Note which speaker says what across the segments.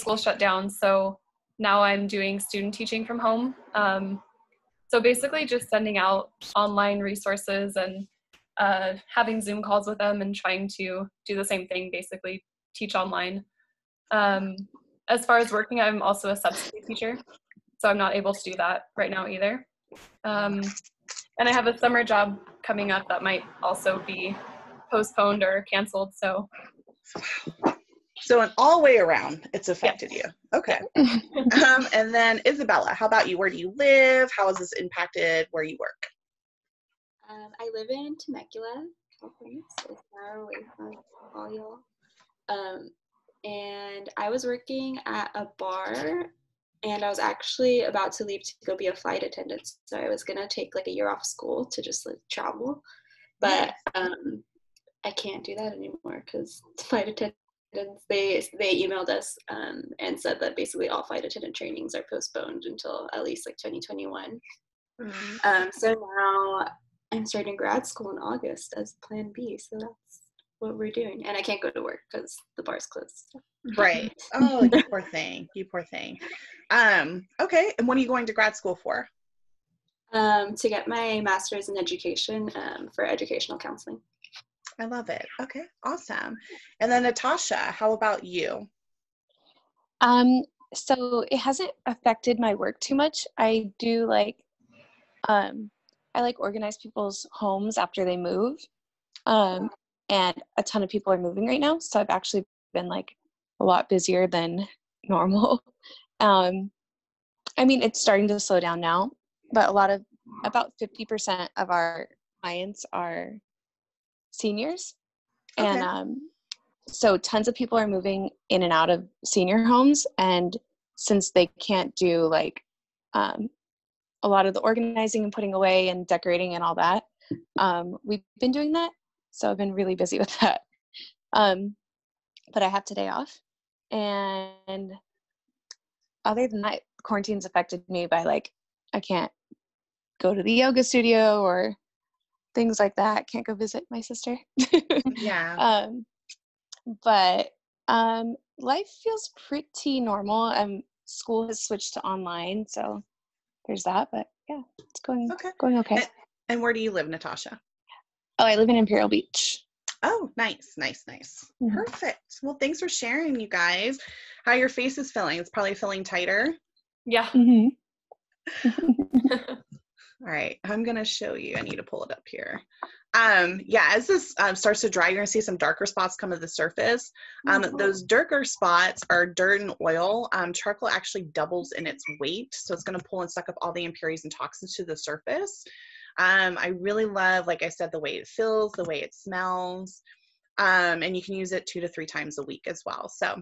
Speaker 1: school shut down, so now I'm doing student teaching from home. Um, so basically, just sending out online resources and uh, having Zoom calls with them and trying to do the same thing, basically teach online. Um, as far as working, I'm also a substitute teacher, so I'm not able to do that right now either. Um, and I have a summer job coming up that might also be postponed or canceled. So,
Speaker 2: so in all way around, it's affected yes. you. Okay. um, and then Isabella, how about you? Where do you live? How has this impacted where you work?
Speaker 3: Um, I live in Temecula, California, so far away from all y'all. Um, and I was working at a bar and I was actually about to leave to go be a flight attendant. So I was gonna take like a year off school to just like travel, but um, I can't do that anymore because flight attendants they they emailed us um, and said that basically all flight attendant trainings are postponed until at least like 2021. Mm-hmm. Um, so now I'm starting grad school in August as Plan B. So that's what we're doing, and I can't go to work because the bar's closed.
Speaker 2: Right. Oh, you poor thing. You poor thing. Um, okay. And what are you going to grad school for?
Speaker 3: Um, to get my master's in education um, for educational counseling.
Speaker 2: I love it. Okay, awesome. And then Natasha, how about you?
Speaker 4: Um, so it hasn't affected my work too much. I do like um I like organize people's homes after they move. Um and a ton of people are moving right now, so I've actually been like a lot busier than normal. Um, I mean, it's starting to slow down now, but a lot of about 50% of our clients are seniors. Okay. And um, so tons of people are moving in and out of senior homes. And since they can't do like um, a lot of the organizing and putting away and decorating and all that, um, we've been doing that. So I've been really busy with that. Um, but I have today off. And other than that, quarantine's affected me by like, I can't go to the yoga studio or things like that. Can't go visit my sister.
Speaker 2: yeah.
Speaker 4: Um, but um, life feels pretty normal. Um, school has switched to online, so there's that. But yeah, it's going okay. Going okay.
Speaker 2: And, and where do you live, Natasha?
Speaker 4: Oh, I live in Imperial Beach.
Speaker 2: Oh, nice, nice, nice. Mm-hmm. Perfect. Well, thanks for sharing, you guys. How your face is feeling? It's probably feeling tighter.
Speaker 1: Yeah. Mm-hmm.
Speaker 2: All right, I'm gonna show you. I need to pull it up here. Um, yeah, as this um, starts to dry, you're gonna see some darker spots come to the surface. Um, mm-hmm. Those darker spots are dirt and oil. Um, charcoal actually doubles in its weight, so it's gonna pull and suck up all the impurities and toxins to the surface. Um, I really love, like I said, the way it feels, the way it smells. Um, and you can use it two to three times a week as well. So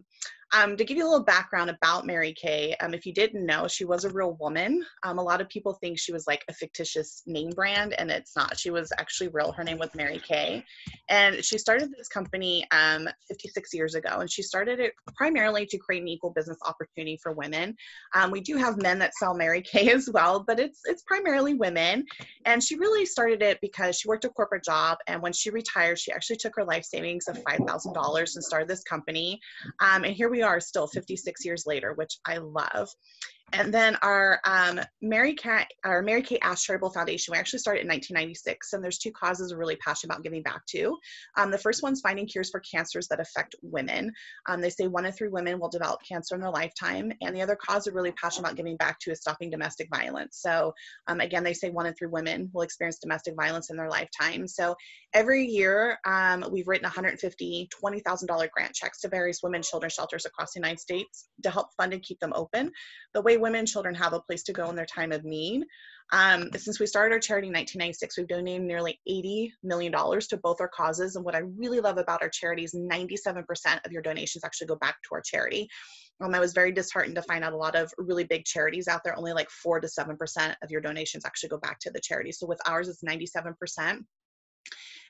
Speaker 2: um, to give you a little background about Mary Kay, um, if you didn't know, she was a real woman. Um, a lot of people think she was like a fictitious name brand, and it's not. She was actually real. Her name was Mary Kay. And she started this company um, 56 years ago, and she started it primarily to create an equal business opportunity for women. Um, we do have men that sell Mary Kay as well, but it's, it's primarily women. And she really started it because she worked a corporate job, and when she retired, she actually took her life savings of $5,000 and started this company. Um, and here we we are still 56 years later, which I love. And then our um, Mary Kay, our Mary Kay Ash Charitable Foundation, we actually started in 1996, and there's two causes we're really passionate about giving back to. Um, the first one's finding cures for cancers that affect women. Um, they say one in three women will develop cancer in their lifetime, and the other cause we're really passionate about giving back to is stopping domestic violence. So um, again, they say one in three women will experience domestic violence in their lifetime. So every year, um, we've written 150 $20,000 grant checks to various women children shelters across the United States to help fund and keep them open. The way women and children have a place to go in their time of need. Um, since we started our charity in 1996, we've donated nearly $80 million to both our causes. And what I really love about our charity is 97% of your donations actually go back to our charity. Um, I was very disheartened to find out a lot of really big charities out there, only like 4 to 7% of your donations actually go back to the charity. So with ours, it's 97%.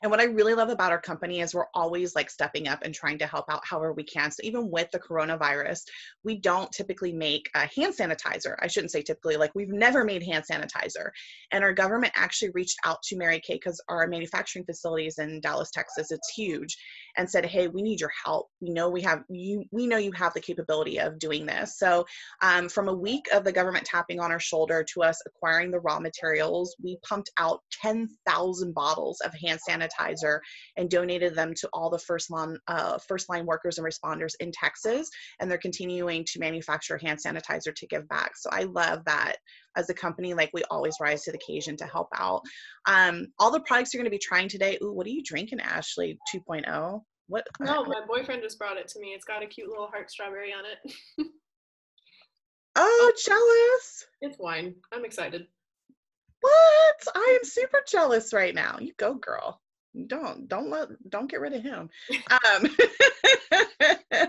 Speaker 2: And what I really love about our company is we're always like stepping up and trying to help out however we can. So even with the coronavirus, we don't typically make a hand sanitizer. I shouldn't say typically, like we've never made hand sanitizer. And our government actually reached out to Mary Kay because our manufacturing facilities in Dallas, Texas, it's huge, and said, "Hey, we need your help. We know we have you. We know you have the capability of doing this." So um, from a week of the government tapping on our shoulder to us acquiring the raw materials, we pumped out 10,000 bottles of hand sanitizer and donated them to all the first line uh, first line workers and responders in Texas. And they're continuing to manufacture hand sanitizer to give back. So I love that as a company, like we always rise to the occasion to help out. Um, all the products you're going to be trying today. Ooh, what are you drinking, Ashley 2.0? What?
Speaker 5: No, my boyfriend just brought it to me. It's got a cute little heart strawberry on it.
Speaker 2: oh, jealous.
Speaker 5: It's wine. I'm excited.
Speaker 2: What? I am super jealous right now. You go, girl. Don't don't let don't get rid of him. Um,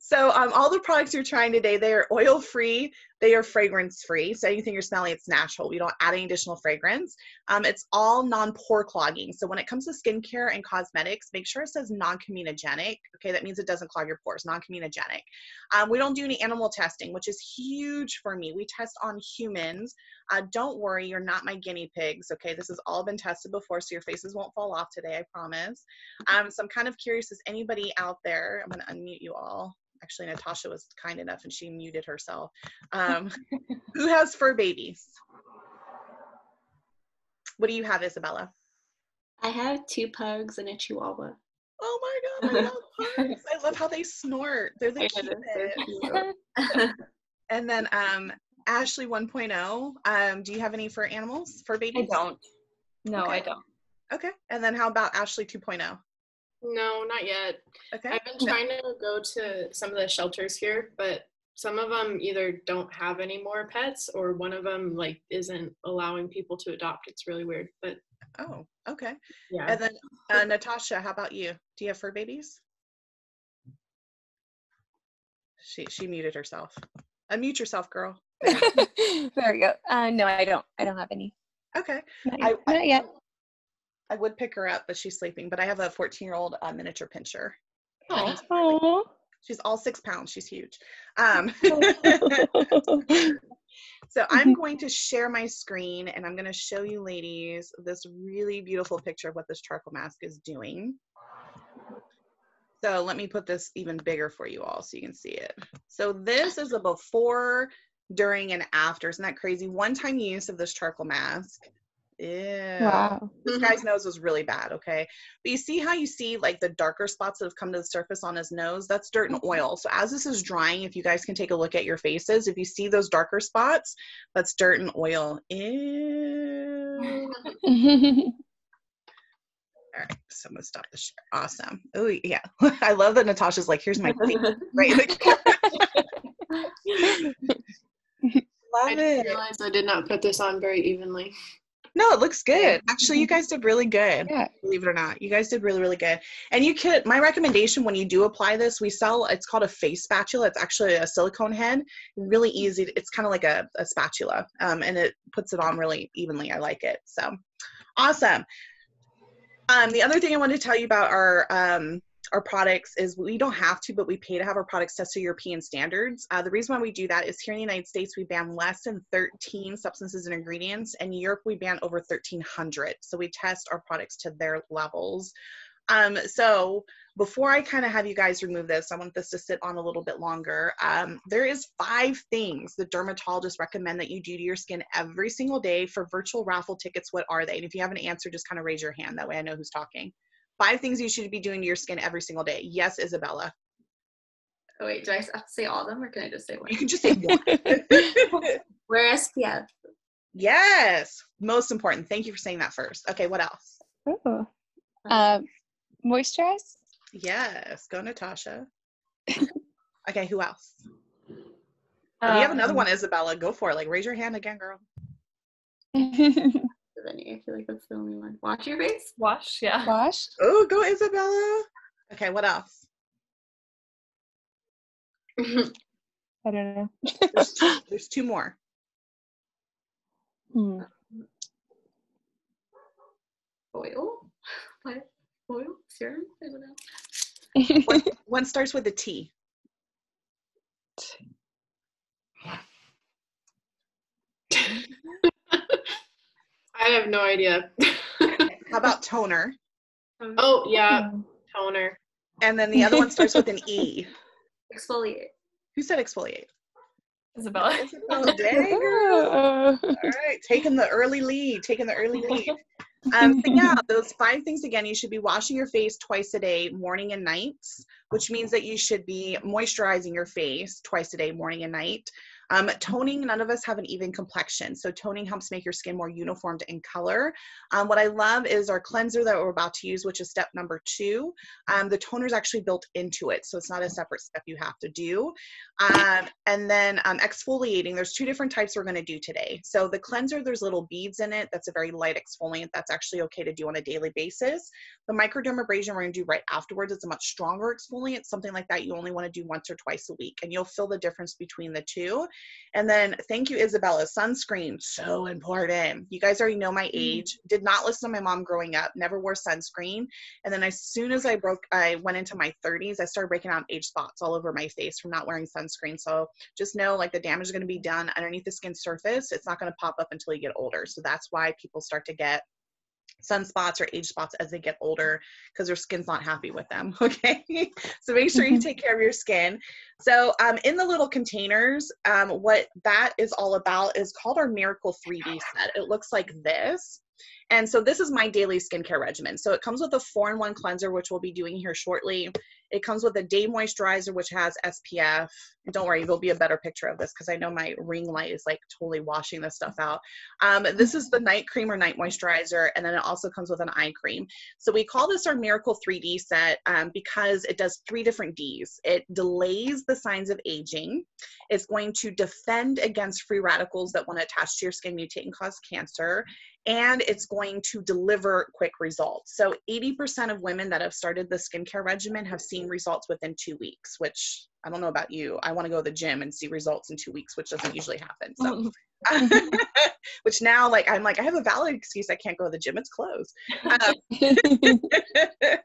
Speaker 2: so um, all the products you're trying today, they are oil free, they are fragrance free. So anything you're smelling, it's natural. We don't add any additional fragrance. Um, it's all non-pore clogging. So when it comes to skincare and cosmetics, make sure it says non-comedogenic. Okay, that means it doesn't clog your pores, non-comedogenic. Um, we don't do any animal testing, which is huge for me. We test on humans. Uh, don't worry, you're not my guinea pigs. Okay, this has all been tested before, so your faces won't fall off today, I promise. Um, so I'm kind of curious, is anybody out there? I'm gonna unmute you all actually Natasha was kind enough and she muted herself. Um, who has fur babies? What do you have, Isabella?
Speaker 3: I have two pugs and a chihuahua.
Speaker 2: Oh my god, I love pugs. I love how they snort. They're the cutest. and then um, Ashley 1.0. Um, do you have any fur animals for babies?
Speaker 1: I don't. No,
Speaker 2: Okay.
Speaker 1: I don't.
Speaker 2: Okay. And then how about Ashley oh? 2.0?
Speaker 5: No, not yet.
Speaker 2: Okay.
Speaker 5: I've been trying to go to some of the shelters here, but some of them either don't have any more pets or one of them like isn't allowing people to adopt. It's really weird, but
Speaker 2: Oh, okay.
Speaker 5: yeah.
Speaker 2: And then uh, Natasha, how about you? Do you have fur babies? She she muted herself. Unmute yourself, girl.
Speaker 4: there we go. Uh, no, I don't. I don't have any.
Speaker 2: Okay.
Speaker 4: Not
Speaker 2: I-
Speaker 4: yet. Not yet.
Speaker 2: I would pick her up, but she's sleeping. But I have a 14 year old uh, miniature pinscher.
Speaker 5: Aw.
Speaker 4: Aw.
Speaker 2: She's all six pounds. She's huge. Um, so I'm going to share my screen and I'm going to show you ladies this really beautiful picture of what this charcoal mask is doing. So let me put this even bigger for you all so you can see it. So this is a before, during, and after. Isn't that crazy? One time use of this charcoal mask. Ew.
Speaker 4: wow.
Speaker 2: This mm-hmm. guy's nose was really bad, okay? But you see how you see like the darker spots that have come to the surface on his nose? That's dirt and mm-hmm. oil. So as this is drying, if you guys can take a look at your faces, if you see those darker spots, that's dirt and oil. Ew. All right, so I'm gonna stop the share. Awesome. Oh yeah, I love that Natasha's like, here's my face right in the camera.
Speaker 5: I
Speaker 2: love
Speaker 5: didn't
Speaker 2: it.
Speaker 5: realize I did not put this on very evenly.
Speaker 2: No, it looks good. Actually, you guys did really good.
Speaker 4: yeah.
Speaker 2: believe it or not. You guys did really, really good. And you could, my recommendation when you do apply this, we sell, it's called a face spatula. It's actually a silicone head. Really easy. It's kind of like a, a spatula um, and it puts it on really evenly. I like it. So awesome. Um, the other thing I wanted to tell you about our, um, our products is we don't have to, but we pay to have our products tested to European standards. Uh, the reason why we do that is here in the United States, we ban less than 13 substances and ingredients. and In Europe, we ban over 1,300. So we test our products to their levels. Um, so before I kind of have you guys remove this, I want this to sit on a little bit longer. Um, there is five things the dermatologists recommend that you do to your skin every single day for virtual raffle tickets. What are they? And if you have an answer, just kind of raise your hand. That way I know who's talking. Five things you should be doing to your skin every single day. Yes, Isabella.
Speaker 3: Oh wait, do I have to say all of them or can I just say one?
Speaker 2: You can just say one.
Speaker 3: Wear SPF.
Speaker 2: yes, most important. Thank you for saying that first. Okay, what else?
Speaker 4: Ooh. Um, moisturize.
Speaker 2: Yes, go Natasha. okay, who else? If you have another
Speaker 1: Um,
Speaker 2: one, Isabella, go for it. Like, raise your hand again, girl.
Speaker 3: I feel like that's the only one. Wash your face.
Speaker 1: Wash, yeah.
Speaker 4: Wash.
Speaker 2: Oh, go Isabella. Okay, what else?
Speaker 4: I don't know.
Speaker 2: There's two, there's two more.
Speaker 4: Hmm.
Speaker 3: Oil. What?
Speaker 5: Oil? Serum? I don't know.
Speaker 2: One, one starts with a T.
Speaker 5: I have no idea.
Speaker 2: How about toner?
Speaker 5: oh, yeah, toner.
Speaker 2: And then the other one starts with an E.
Speaker 3: Exfoliate.
Speaker 2: Who said exfoliate?
Speaker 1: Isabella.
Speaker 2: Oh, dang, girl. All right, taking the early lead, taking the early lead. Um, so yeah, those five things again, you should be washing your face twice a day, morning and nights, which means that you should be moisturizing your face twice a day, morning and night. Um, toning, none of us have an even complexion. So toning helps make your skin more uniformed in color. Um, what I love is our cleanser that we're about to use, which is step number two. Um, the toner is actually built into it. So it's not a separate step you have to do. Um, and then um, exfoliating, there's two different types we're gonna do today. So the cleanser, there's little beads in it. That's a very light exfoliant. That's actually okay to do on a daily basis. The microdermabrasion we're gonna do right afterwards, it's a much stronger exfoliant. Something like that you only wanna do once or twice a week. And you'll feel the difference between the two. And then thank you, Isabella. Sunscreen, so important. You guys already know my mm-hmm. age. Did not listen to my mom growing up, never wore sunscreen. And then as soon as I broke, I went into my 30s, I started breaking out age spots all over my face from not wearing sunscreen. So just know like the damage is going to be done underneath the skin surface. It's not going to pop up until you get older. So that's why people start to get sunspots or age spots as they get older because their skin's not happy with them okay? So make sure you take care of your skin. So um, in the little containers um, what that is all about is called our miracle 3d set. It looks like this and so this is my daily skincare regimen. So it comes with a four in one cleanser, which we'll be doing here shortly. It comes with a day moisturizer, which has SPF. And don't worry, there'll be a better picture of this because I know my ring light is like totally washing this stuff out. Um, this is the night cream or night moisturizer, and then it also comes with an eye cream. So we call this our Miracle 3D set um, because it does three different Ds. It delays the signs of aging. It's going to defend against free radicals that want to attach to your skin, mutate, and cause cancer and it's going to deliver quick results. So 80% of women that have started the skincare regimen have seen results within two weeks, which I don't know about you. I want to go to the gym and see results in two weeks, which doesn't usually happen. So, which now, like, I'm like, I have a valid excuse. I can't go to the gym. It's closed. Um,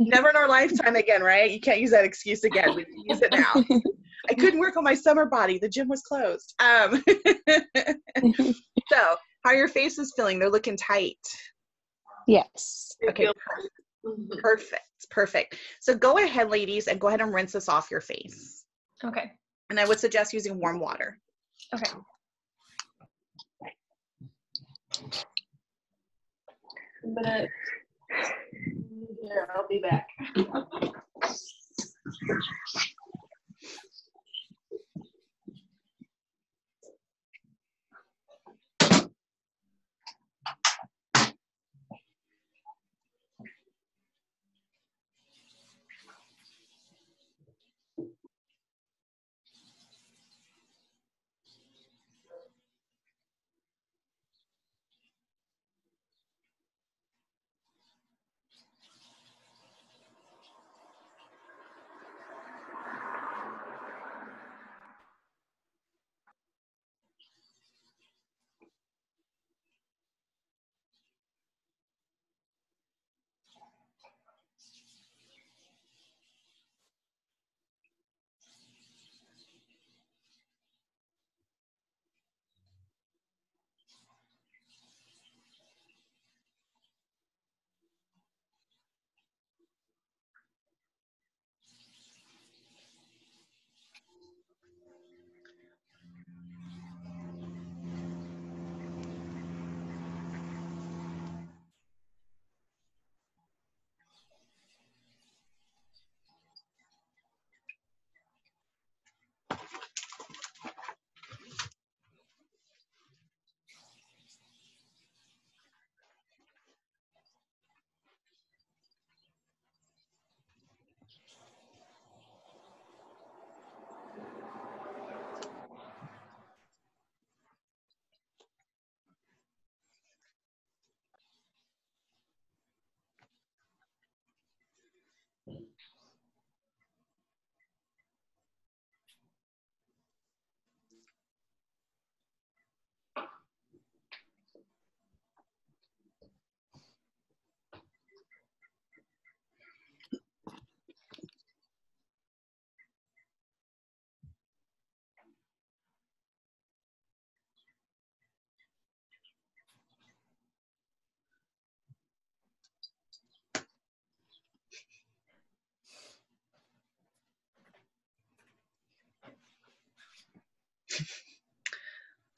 Speaker 2: never in our lifetime again, right? You can't use that excuse again. We use it now. I couldn't work on my summer body. The gym was closed. Um, so, how your face is feeling? They're looking tight.
Speaker 4: Yes.
Speaker 2: Okay. Mm-hmm. Perfect. Perfect. So go ahead, ladies, and go ahead and rinse this off your face.
Speaker 1: Okay.
Speaker 2: And I would suggest using warm water.
Speaker 1: Okay.
Speaker 5: I'm gonna. Here, I'll be back.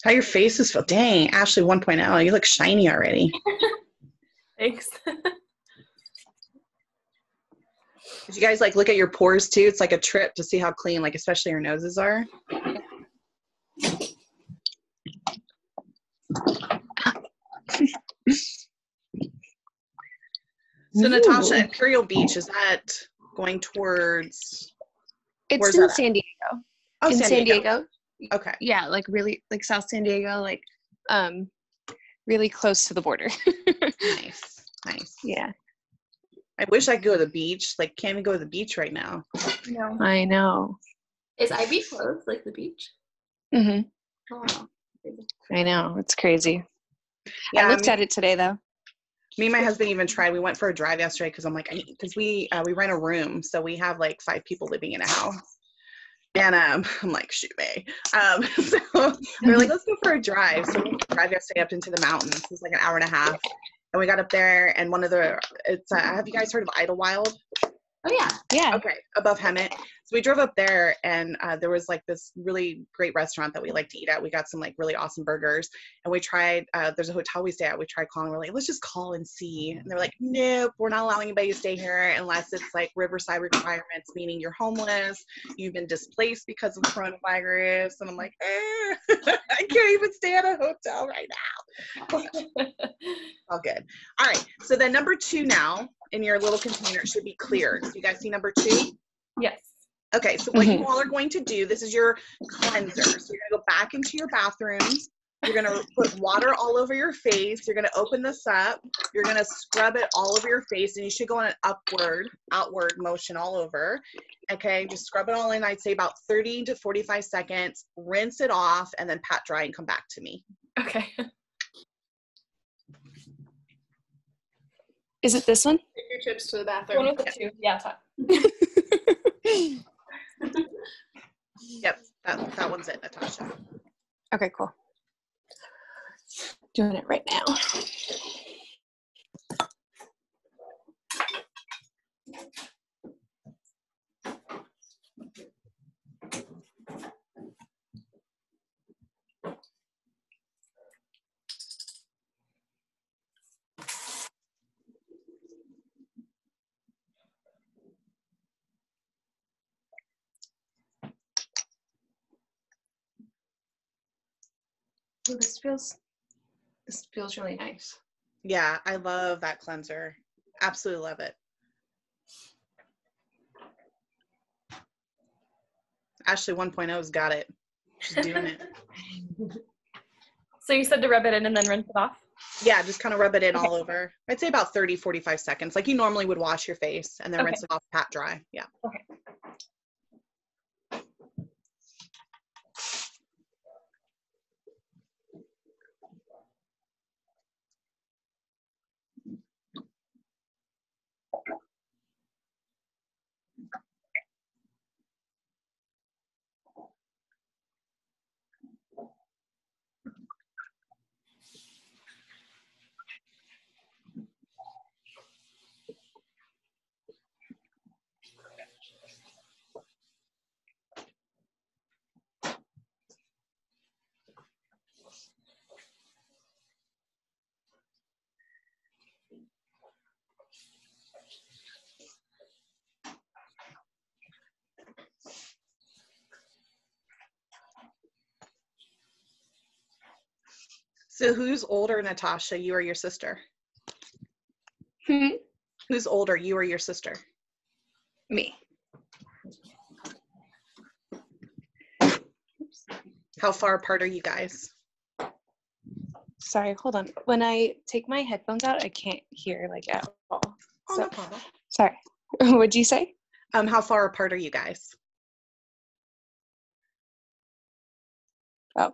Speaker 2: How your face is feel? Dang, Ashley 1.0. You look shiny already.
Speaker 1: Thanks.
Speaker 2: Did you guys like look at your pores too? It's like a trip to see how clean, like especially your noses are. So Natasha, Imperial Beach is that going towards?
Speaker 4: It's in? San Diego.
Speaker 2: Oh,
Speaker 4: in San Diego.
Speaker 2: Okay.
Speaker 4: Yeah, like really like South San Diego, like um really close to the border.
Speaker 2: Nice. Nice.
Speaker 4: yeah.
Speaker 2: I wish I could go to the beach. Like, can't even go to the beach right now.
Speaker 1: no.
Speaker 4: I know.
Speaker 3: Is Ivy close, like the beach?
Speaker 4: Mm-hmm.
Speaker 3: Oh, wow.
Speaker 4: I know. It's crazy.
Speaker 2: Yeah,
Speaker 4: I looked
Speaker 2: me,
Speaker 4: at it today though.
Speaker 2: me and my husband even tried. We went for a drive yesterday because I'm like, because we uh, we rent a room, so we have like five people living in a house. And um, I'm like, shoot me. Um, so we are like, let's go for a drive. So we drive yesterday up into the mountains. It was like an hour and a half. And we got up there, and one of the it's uh, have you guys heard of Idyllwild?
Speaker 3: Oh yeah.
Speaker 4: Yeah.
Speaker 2: Okay, above Hemet. So we drove up there, and uh, there was like this really great restaurant that we like to eat at. We got some like really awesome burgers, and we tried. Uh, there's a hotel we stay at. We tried calling. We're like, let's just call and see. And they're like, nope, we're not allowing anybody to stay here unless it's like Riverside requirements, meaning you're homeless, you've been displaced because of coronavirus. And I'm like, eh, I can't even stay at a hotel right now. All good. All right. So then number two now in your little container should be clear. So you guys see number two?
Speaker 1: yes.
Speaker 2: Okay, so what you mm-hmm. all are going to do, this is your cleanser. So you're gonna go back into your bathrooms. You're gonna put water all over your face. You're gonna open this up. You're gonna scrub it all over your face, and you should go on an upward, outward motion all over. Okay, just scrub it all in. I'd say about 30 to 45 seconds. Rinse it off, and then pat dry and come back to me.
Speaker 1: Okay.
Speaker 4: Is it this one?
Speaker 5: Take your trips to the bathroom.
Speaker 1: One of the two. Yeah. Top.
Speaker 2: Yep, that, that one's it, Natasha.
Speaker 4: okay, cool. Doing it right now. Ooh, this feels this feels really nice.
Speaker 2: Yeah, I love that cleanser. Absolutely love it. Ashley 1.0's got it. She's doing it.
Speaker 1: So you said to rub it in and then rinse it off.
Speaker 2: Yeah, just kind of rub it in
Speaker 1: Okay.
Speaker 2: all over. I'd say about 30, 45 seconds, like you normally would wash your face and then
Speaker 1: Okay.
Speaker 2: rinse it off pat dry. Yeah. So who's older, Natasha? You or your sister?
Speaker 4: Hmm?
Speaker 2: Who's older, you or your sister?
Speaker 4: Me.
Speaker 2: How far apart are you guys?
Speaker 4: Sorry, hold on. When I take my headphones out, I can't hear like at all.
Speaker 2: Oh,
Speaker 4: So-
Speaker 2: no problem.
Speaker 4: Sorry. What'd you say?
Speaker 2: Um, how far apart are you guys?
Speaker 4: Oh,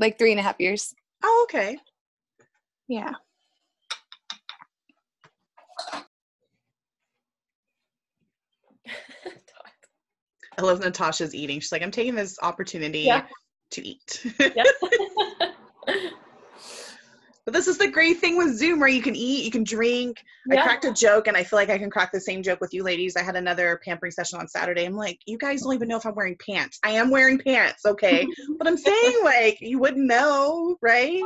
Speaker 4: like three and a half years.
Speaker 2: Oh, okay.
Speaker 4: Yeah.
Speaker 2: I love Natasha's eating. She's like, I'm taking this opportunity
Speaker 1: Yeah.
Speaker 2: to eat.
Speaker 1: Yep.
Speaker 2: But this is the great thing with Zoom where you can eat, you can drink. I cracked a joke and I feel like I can crack the same joke with you ladies. I had another pampering session on Saturday. I'm like, you guys don't even know if I'm wearing pants. I am wearing pants, okay? but I'm saying like you wouldn't know, right?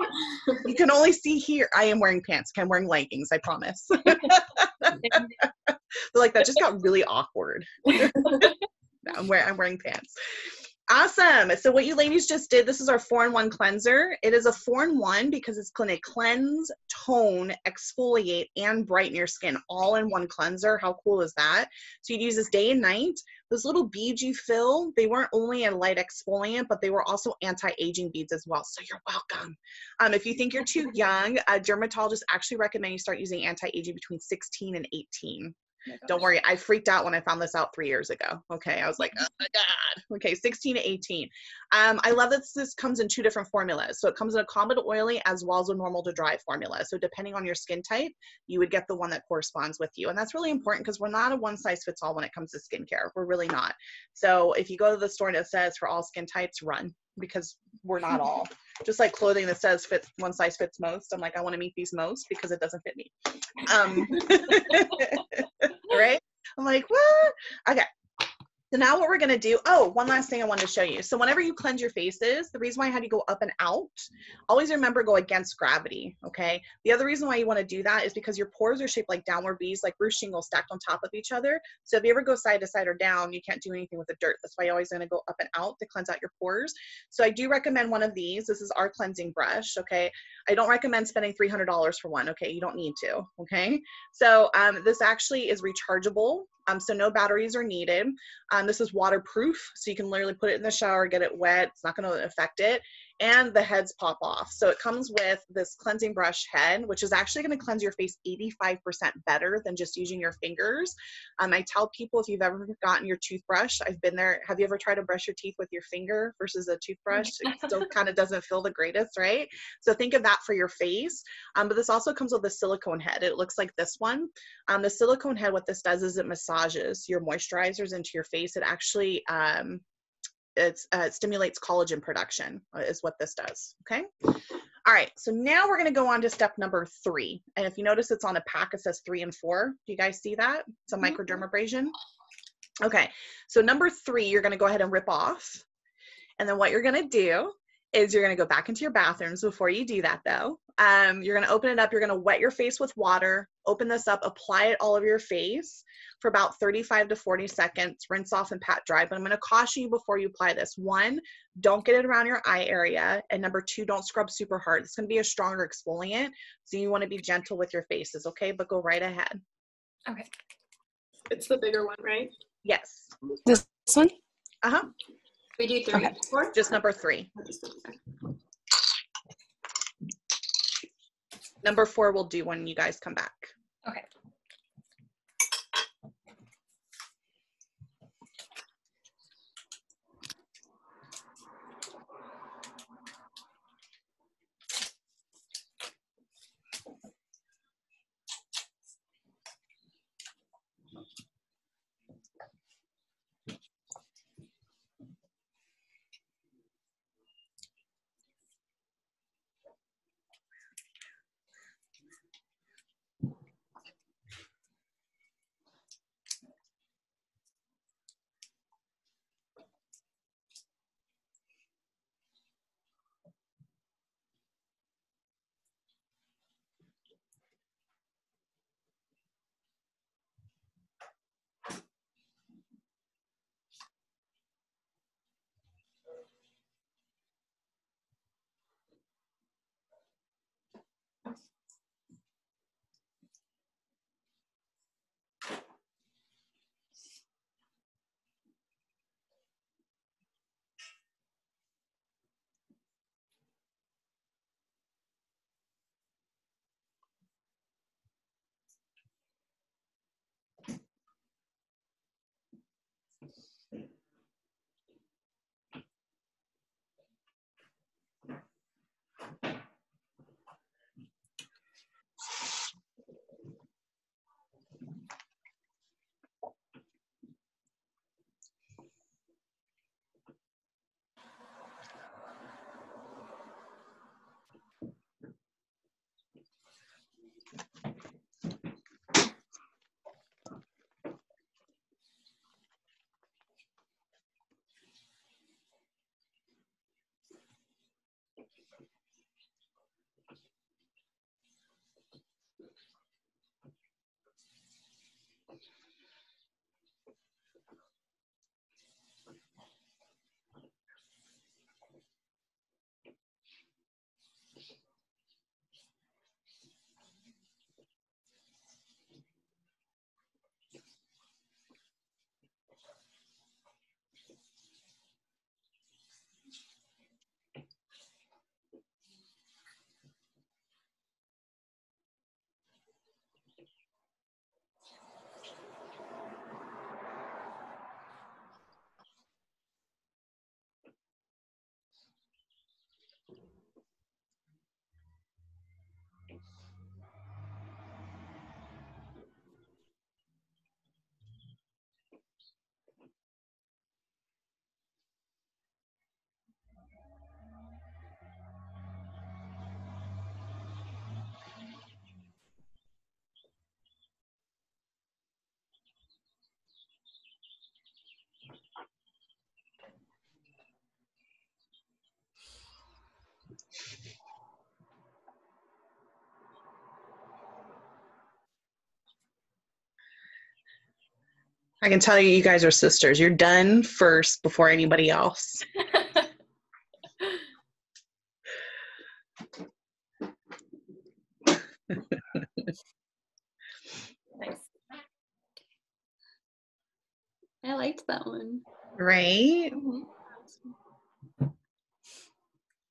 Speaker 2: You can only see here. I am wearing pants. Okay, I'm wearing leggings, I promise. Like that just got really awkward. I'm wearing I'm wearing pants. Awesome. So what you ladies just did, this is our four in one cleanser. It is a four in one because it's going to cleanse, tone, exfoliate, and brighten your skin all in one cleanser. How cool is that? So you'd use this day and night. Those little beads you fill, they weren't only a light exfoliant, but they were also anti-aging beads as well. So you're welcome. Um, if you think you're too young, a dermatologist actually recommend you start using anti-aging between 16 and 18. Don't worry, I freaked out when I found this out three years ago. Okay, I was like, oh my god. Okay, 16 to 18. Um, I love that this comes in two different formulas. So it comes in a common to oily as well as a normal to dry formula. So depending on your skin type, you would get the one that corresponds with you. And that's really important because we're not a one size fits all when it comes to skincare. We're really not. So if you go to the store and it says for all skin types, run because we're not all. Just like clothing that says fits one size fits most. I'm like, I want to meet these most because it doesn't fit me. Um, right? I'm like, what? Okay. So now what we're gonna do, oh, one last thing I wanted to show you. So whenever you cleanse your faces, the reason why I had you go up and out, always remember go against gravity, okay? The other reason why you wanna do that is because your pores are shaped like downward V's, like roof shingles stacked on top of each other. So if you ever go side to side or down, you can't do anything with the dirt. That's why you're always gonna go up and out to cleanse out your pores. So I do recommend one of these. This is our cleansing brush, okay? I don't recommend spending $300 for one, okay? You don't need to, okay? So um, this actually is rechargeable. Um, so no batteries are needed. Um, this is waterproof, so you can literally put it in the shower, get it wet. It's not going to affect it. And the heads pop off. So it comes with this cleansing brush head, which is actually going to cleanse your face 85% better than just using your fingers. Um, I tell people if you've ever gotten your toothbrush, I've been there. Have you ever tried to brush your teeth with your finger versus a toothbrush? It still kind of doesn't feel the greatest, right? So think of that for your face. Um, but this also comes with a silicone head. It looks like this one. Um, the silicone head, what this does is it massages your moisturizers into your face. It actually um, uh, it stimulates collagen production uh, is what this does. Okay. All right. So now we're going to go on to step number three. And if you notice, it's on a pack. It says three and four. Do you guys see that? It's a
Speaker 3: Mhm.
Speaker 2: microdermabrasion. Okay. So number three, you're going to go ahead and rip off. And then what you're going to do is you're going to go back into your bathrooms before you do that though. Um, you're going to open it up. You're going to wet your face with water, open this up, apply it all over your face for about 35 to 40 seconds, rinse off and pat dry. But I'm going to caution you before you apply this. One, don't get it around your eye area. And number two, don't scrub super hard. It's going to be a stronger exfoliant. So you want to be gentle with your faces, okay? But go right ahead.
Speaker 1: Okay.
Speaker 5: It's the bigger one, right?
Speaker 2: Yes.
Speaker 4: This one?
Speaker 2: Uh huh.
Speaker 3: We do three,
Speaker 4: Okay.
Speaker 3: four?
Speaker 2: Just number three. Number four we'll do when you guys come back.
Speaker 1: Okay.
Speaker 2: I can tell you, you guys are sisters. You're done first before anybody else.
Speaker 1: nice.
Speaker 3: I liked that one.
Speaker 2: Right?
Speaker 3: Mhm.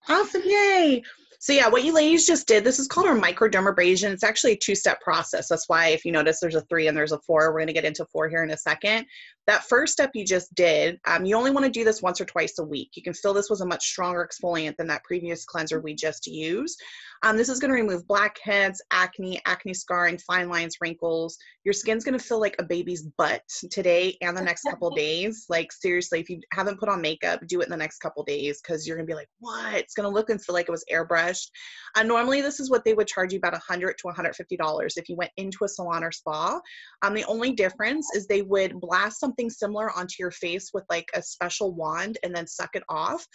Speaker 2: Awesome. Yay. So yeah, what you ladies just did, this is called our microdermabrasion. It's actually a two-step process. That's why if you notice there's a three and there's a four, we're gonna get into four here in a second. That first step you just did, um, you only wanna do this once or twice a week. You can feel this was a much stronger exfoliant than that previous cleanser we just used. Um, this is gonna remove blackheads, acne, acne scarring, fine lines, wrinkles. Your skin's gonna feel like a baby's butt today and the next couple days. Like seriously, if you haven't put on makeup, do it in the next couple days because you're gonna be like, what? It's gonna look and feel like it was airbrushed. Uh, normally, this is what they would charge you about 100 to 150 dollars if you went into a salon or spa. Um, the only difference is they would blast something similar onto your face with like a special wand and then suck it off.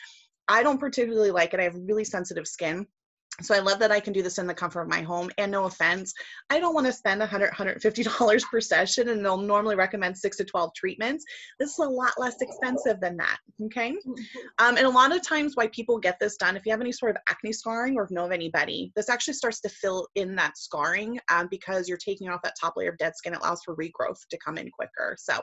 Speaker 2: I don't particularly like it. I have really sensitive skin. So I love that I can do this in the comfort of my home. And no offense, I don't want to spend 100 $150 per session, and they'll normally recommend six to 12 treatments. This is a lot less expensive than that. Okay. Um, and a lot of times, why people get this done, if you have any sort of acne scarring or if know of anybody, this actually starts to fill in that scarring um, because you're taking off that top layer of dead skin. It allows for regrowth to come in quicker. So,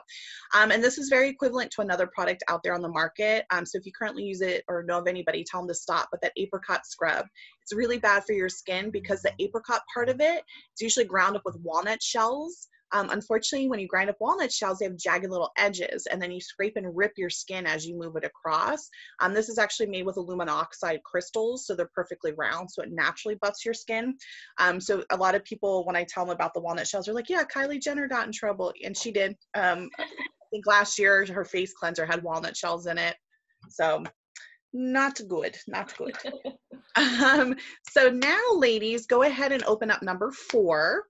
Speaker 2: um, and this is very equivalent to another product out there on the market. Um, so if you currently use it or know of anybody, tell them to stop. But that apricot scrub, it's really bad for your skin because the apricot part of it is usually ground up with walnut shells. Um, unfortunately, when you grind up walnut shells, they have jagged little edges, and then you scrape and rip your skin as you move it across. Um, this is actually made with aluminum oxide crystals, so they're perfectly round, so it naturally buffs your skin. Um, so a lot of people, when I tell them about the walnut shells, are like, "Yeah, Kylie Jenner got in trouble," and she did. Um, I think last year her face cleanser had walnut shells in it, so not good, not good. Um, so now, ladies, go ahead and open up number four.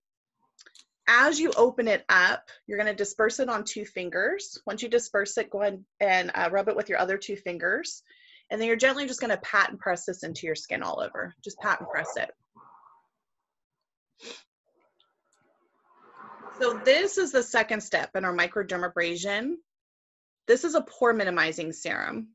Speaker 2: As you open it up, you're going to disperse it on two fingers. Once you disperse it, go ahead and uh, rub it with your other two fingers. And then you're gently just going to pat and press this into your skin all over. Just pat and press it. So this is the second step in our microdermabrasion. This is a pore minimizing serum.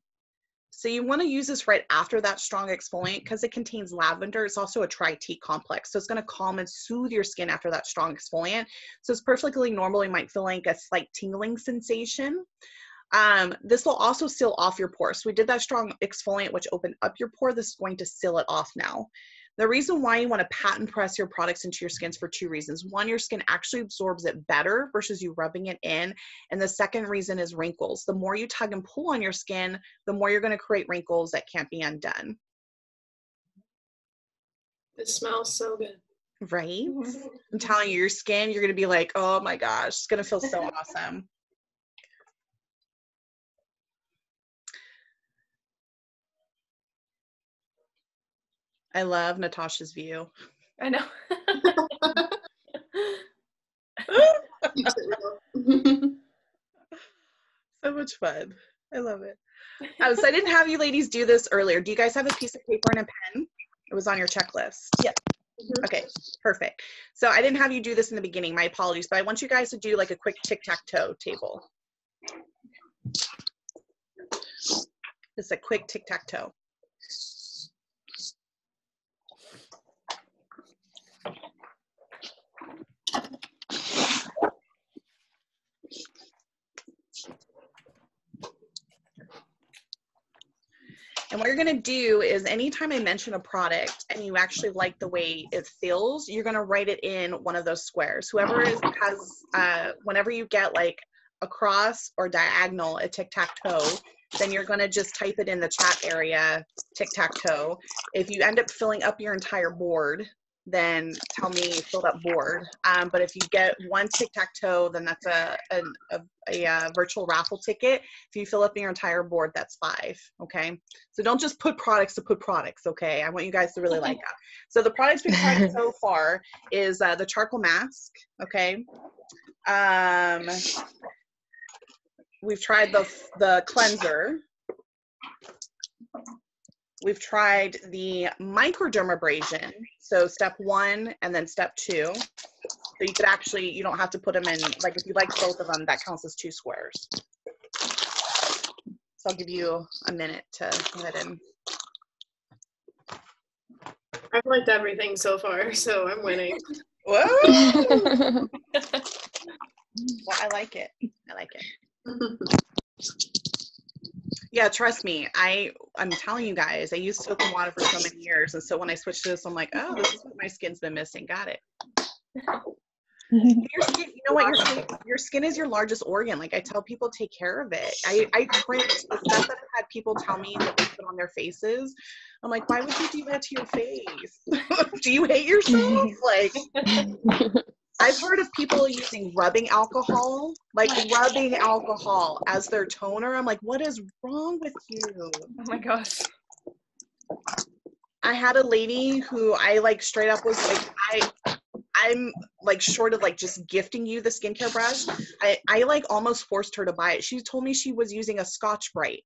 Speaker 2: So you want to use this right after that strong exfoliant because it contains lavender. It's also a tri-T complex. So it's going to calm and soothe your skin after that strong exfoliant. So it's perfectly normal. You might feel like a slight tingling sensation. Um, this will also seal off your pores. So we did that strong exfoliant, which opened up your pore. This is going to seal it off now. The reason why you want to pat and press your products into your skins for two reasons. One, your skin actually absorbs it better versus you rubbing it in. And the second reason is wrinkles. The more you tug and pull on your skin, the more you're going to create wrinkles that can't be undone.
Speaker 5: It smells so good.
Speaker 2: Right? Mm-hmm. I'm telling you, your skin, you're going to be like, oh my gosh, it's going to feel so awesome. I love Natasha's view.
Speaker 1: I know.
Speaker 2: so much fun. I love it. Um, so I didn't have you ladies do this earlier. Do you guys have a piece of paper and a pen? It was on your checklist.
Speaker 1: Yeah.
Speaker 2: Okay, perfect. So I didn't have you do this in the beginning. My apologies, but I want you guys to do like a quick tic-tac-toe table. Just a quick tic-tac-toe. And what you're gonna do is anytime I mention a product and you actually like the way it feels, you're gonna write it in one of those squares. Whoever is, has, uh, whenever you get like a cross or diagonal a tic-tac-toe, then you're gonna just type it in the chat area, tic-tac-toe. If you end up filling up your entire board, then tell me fill that board. Um, but if you get one tic-tac-toe, then that's a, a, a, a, uh, virtual raffle ticket. If you fill up your entire board, that's five, okay? So don't just put products to put products, okay? I want you guys to really like that. So the products we've tried so far is uh, the charcoal mask, okay? Um, we've tried the, the cleanser, We've tried the microdermabrasion, so step one and then step two. So you could actually, you don't have to put them in, like if you like both of them, that counts as two squares. So I'll give you a minute to go ahead and,
Speaker 5: I've liked everything so far, so I'm winning.
Speaker 2: whoa, well, I like it. I like it. Yeah, trust me. I I'm telling you guys, I used soap and water for so many years, and so when I switched to this, I'm like, oh, this is what my skin's been missing. Got it. Your skin, you know what? Your skin, your skin is your largest organ. Like I tell people, take care of it. I I print the stuff that I've had people tell me that they put on their faces. I'm like, why would you do that to your face? do you hate yourself? Like I've heard of people using rubbing alcohol, like rubbing alcohol as their toner. I'm like, what is wrong with you?
Speaker 1: Oh my gosh.
Speaker 2: I had a lady who I like straight up was like, I I'm like short of like just gifting you the skincare brush. I, I like almost forced her to buy it. She told me she was using a Scotch Brite.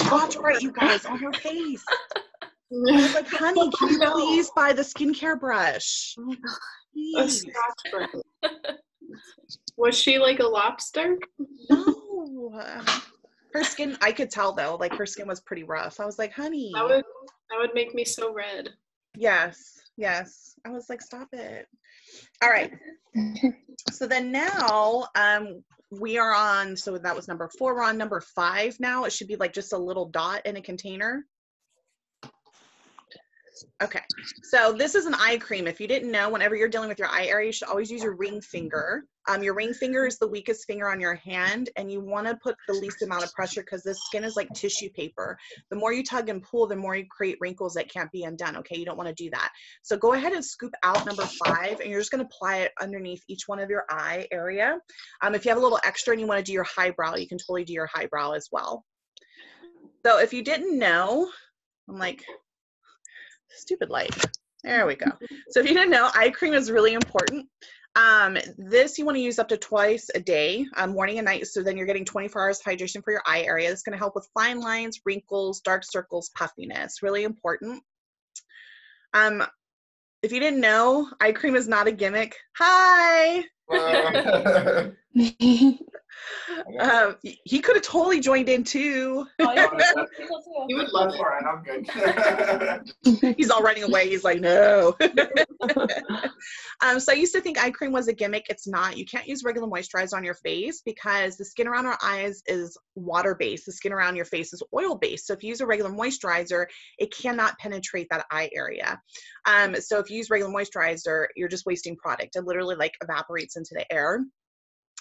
Speaker 2: Scotch Brite, you guys, on her face. I was like, honey, can you
Speaker 5: No.
Speaker 2: please buy the skincare brush?
Speaker 3: Oh God.
Speaker 5: A
Speaker 2: Please.
Speaker 5: Scotch Brite. Was she like a lobster?
Speaker 2: No. Her skin, I could tell though, like her skin was pretty rough. I was like, honey.
Speaker 5: That would that would make me so red.
Speaker 2: Yes, yes. I was like, stop it. All right. So then now um we are on so that was number four. We're on number five now. It should be like just a little dot in a container. Okay, so this is an eye cream. If you didn't know, whenever you're dealing with your eye area, you should always use your ring finger. Um, your ring finger is the weakest finger on your hand, and you want to put the least amount of pressure because this skin is like tissue paper. The more you tug and pull, the more you create wrinkles that can't be undone. Okay, you don't want to do that. So go ahead and scoop out number five, and you're just going to apply it underneath each one of your eye area. Um, if you have a little extra and you want to do your high brow, you can totally do your high brow as well. So if you didn't know, I'm like, stupid light. There we go. So if you didn't know, eye cream is really important. Um, this you want to use up to twice a day, um, morning and night. So then you're getting 24 hours of hydration for your eye area. It's going to help with fine lines, wrinkles, dark circles, puffiness. Really important. Um, if you didn't know, eye cream is not a gimmick. Hi.
Speaker 6: Well,
Speaker 2: Um, he could have totally joined in too.
Speaker 1: Oh, yeah.
Speaker 5: You would love
Speaker 6: That's
Speaker 5: it.
Speaker 6: I'm good.
Speaker 2: He's all running away. He's like, no. um, so I used to think eye cream was a gimmick. It's not. You can't use regular moisturizer on your face because the skin around our eyes is water based. The skin around your face is oil based. So if you use a regular moisturizer, it cannot penetrate that eye area. Um, so if you use regular moisturizer, you're just wasting product. It literally like evaporates into the air.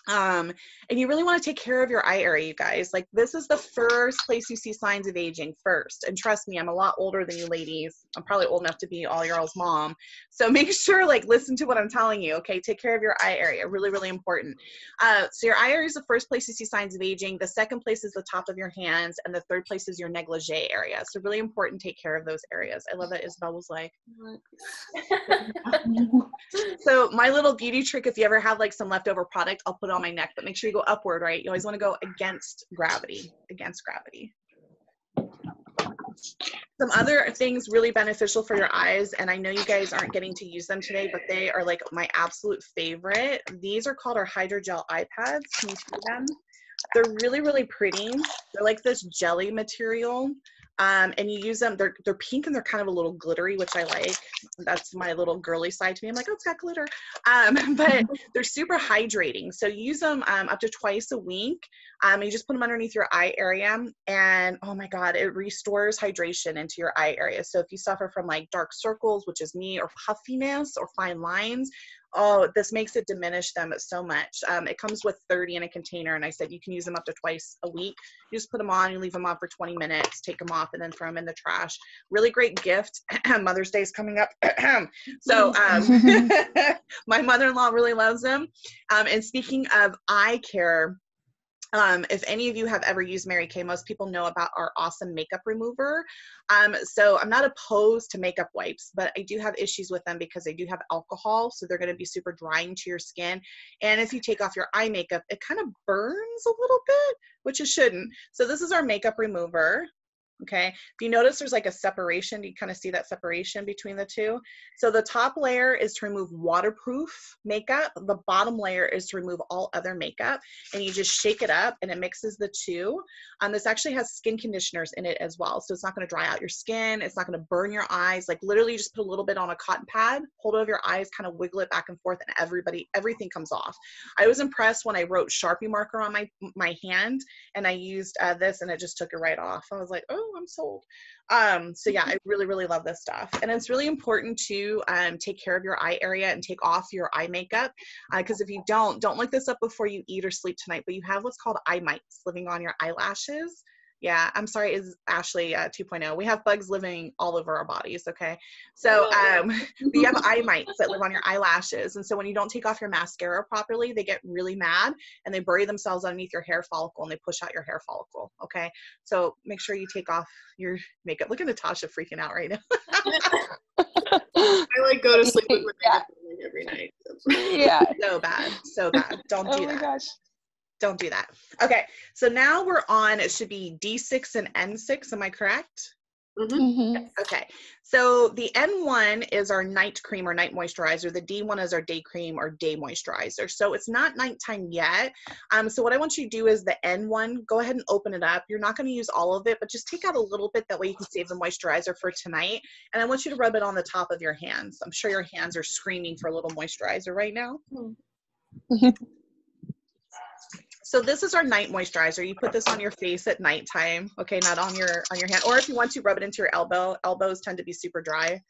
Speaker 2: Um, and you really want to take care of your eye area, you guys. Like this is the first place you see signs of aging first. And trust me, I'm a lot older than you ladies. I'm probably old enough to be all your all's mom. So make sure, like, listen to what I'm telling you. Okay, take care of your eye area. Really, really important. Uh, so your eye area is the first place you see signs of aging. The second place is the top of your hands, and the third place is your negligee area. So really important. Take care of those areas. I love that Isabel was like. So my little beauty trick, if you ever have like some leftover product, I'll put it on my neck, but make sure you go upward, right? You always want to go against gravity, against gravity. Some other things really beneficial for your eyes, and I know you guys aren't getting to use them today, but they are like my absolute favorite. These are called our hydrogel eye pads. Can you see them? They're really, really pretty. They're like this jelly material. Um, and you use them, they're, they're pink and they're kind of a little glittery, which I like. That's my little girly side to me. I'm like, oh, it's got glitter. Um, but they're super hydrating. So you use them um, up to twice a week. Um, you just put them underneath your eye area. And oh my God, it restores hydration into your eye area. So if you suffer from like dark circles, which is me, or puffiness or fine lines, oh, this makes it diminish them so much. Um, it comes with 30 in a container. And I said you can use them up to twice a week. You just put them on, you leave them on for 20 minutes, take them off, and then throw them in the trash. Really great gift. Mother's Day is coming up. so um, my mother-in-law really loves them. Um, and speaking of eye care, um, if any of you have ever used Mary Kay, most people know about our awesome makeup remover. Um, so I'm not opposed to makeup wipes, but I do have issues with them because they do have alcohol, so they're going to be super drying to your skin. And if you take off your eye makeup, it kind of burns a little bit, which it shouldn't. So this is our makeup remover. Okay. If you notice there's like a separation, you kind of see that separation between the two. So the top layer is to remove waterproof makeup. The bottom layer is to remove all other makeup. And you just shake it up and it mixes the two. Um, this actually has skin conditioners in it as well. So it's not going to dry out your skin. It's not going to burn your eyes. Like literally just put a little bit on a cotton pad, hold it over your eyes, kind of wiggle it back and forth and everybody, everything comes off. I was impressed when I wrote Sharpie marker on my, my hand and I used uh, this and it just took it right off. I was like, oh, I'm sold. Um, so yeah, I really, really love this stuff. And it's really important to um, take care of your eye area and take off your eye makeup. Because uh, if you don't, don't look this up before you eat or sleep tonight, but you have what's called eye mites living on your eyelashes. Yeah, I'm sorry, is Ashley uh, 2.0. We have bugs living all over our bodies, okay? So um, we have eye mites that live on your eyelashes. And so when you don't take off your mascara properly, they get really mad and they bury themselves underneath your hair follicle and they push out your hair follicle, okay? So make sure you take off your makeup. Look at Natasha freaking out right now.
Speaker 5: I like go to sleep with my makeup every night.
Speaker 4: Yeah.
Speaker 2: so bad, so bad. Don't
Speaker 4: Oh
Speaker 2: do
Speaker 4: my
Speaker 2: that.
Speaker 4: gosh.
Speaker 2: Don't do that. Okay, so now we're on, it should be D6 and N6, am I correct?
Speaker 4: Mm-hmm.
Speaker 2: Okay, so the N1 is our night cream or night moisturizer. The D1 is our day cream or day moisturizer. So it's not nighttime yet. Um, so what I want you to do is the N1, go ahead and open it up. You're not going to use all of it, but just take out a little bit. That way you can save the moisturizer for tonight. And I want you to rub it on the top of your hands. I'm sure your hands are screaming for a little moisturizer right now. So this is our night moisturizer. You put this on your face at nighttime, okay, not on your on your hand. Or if you want to, rub it into your elbow. Elbows tend to be super dry.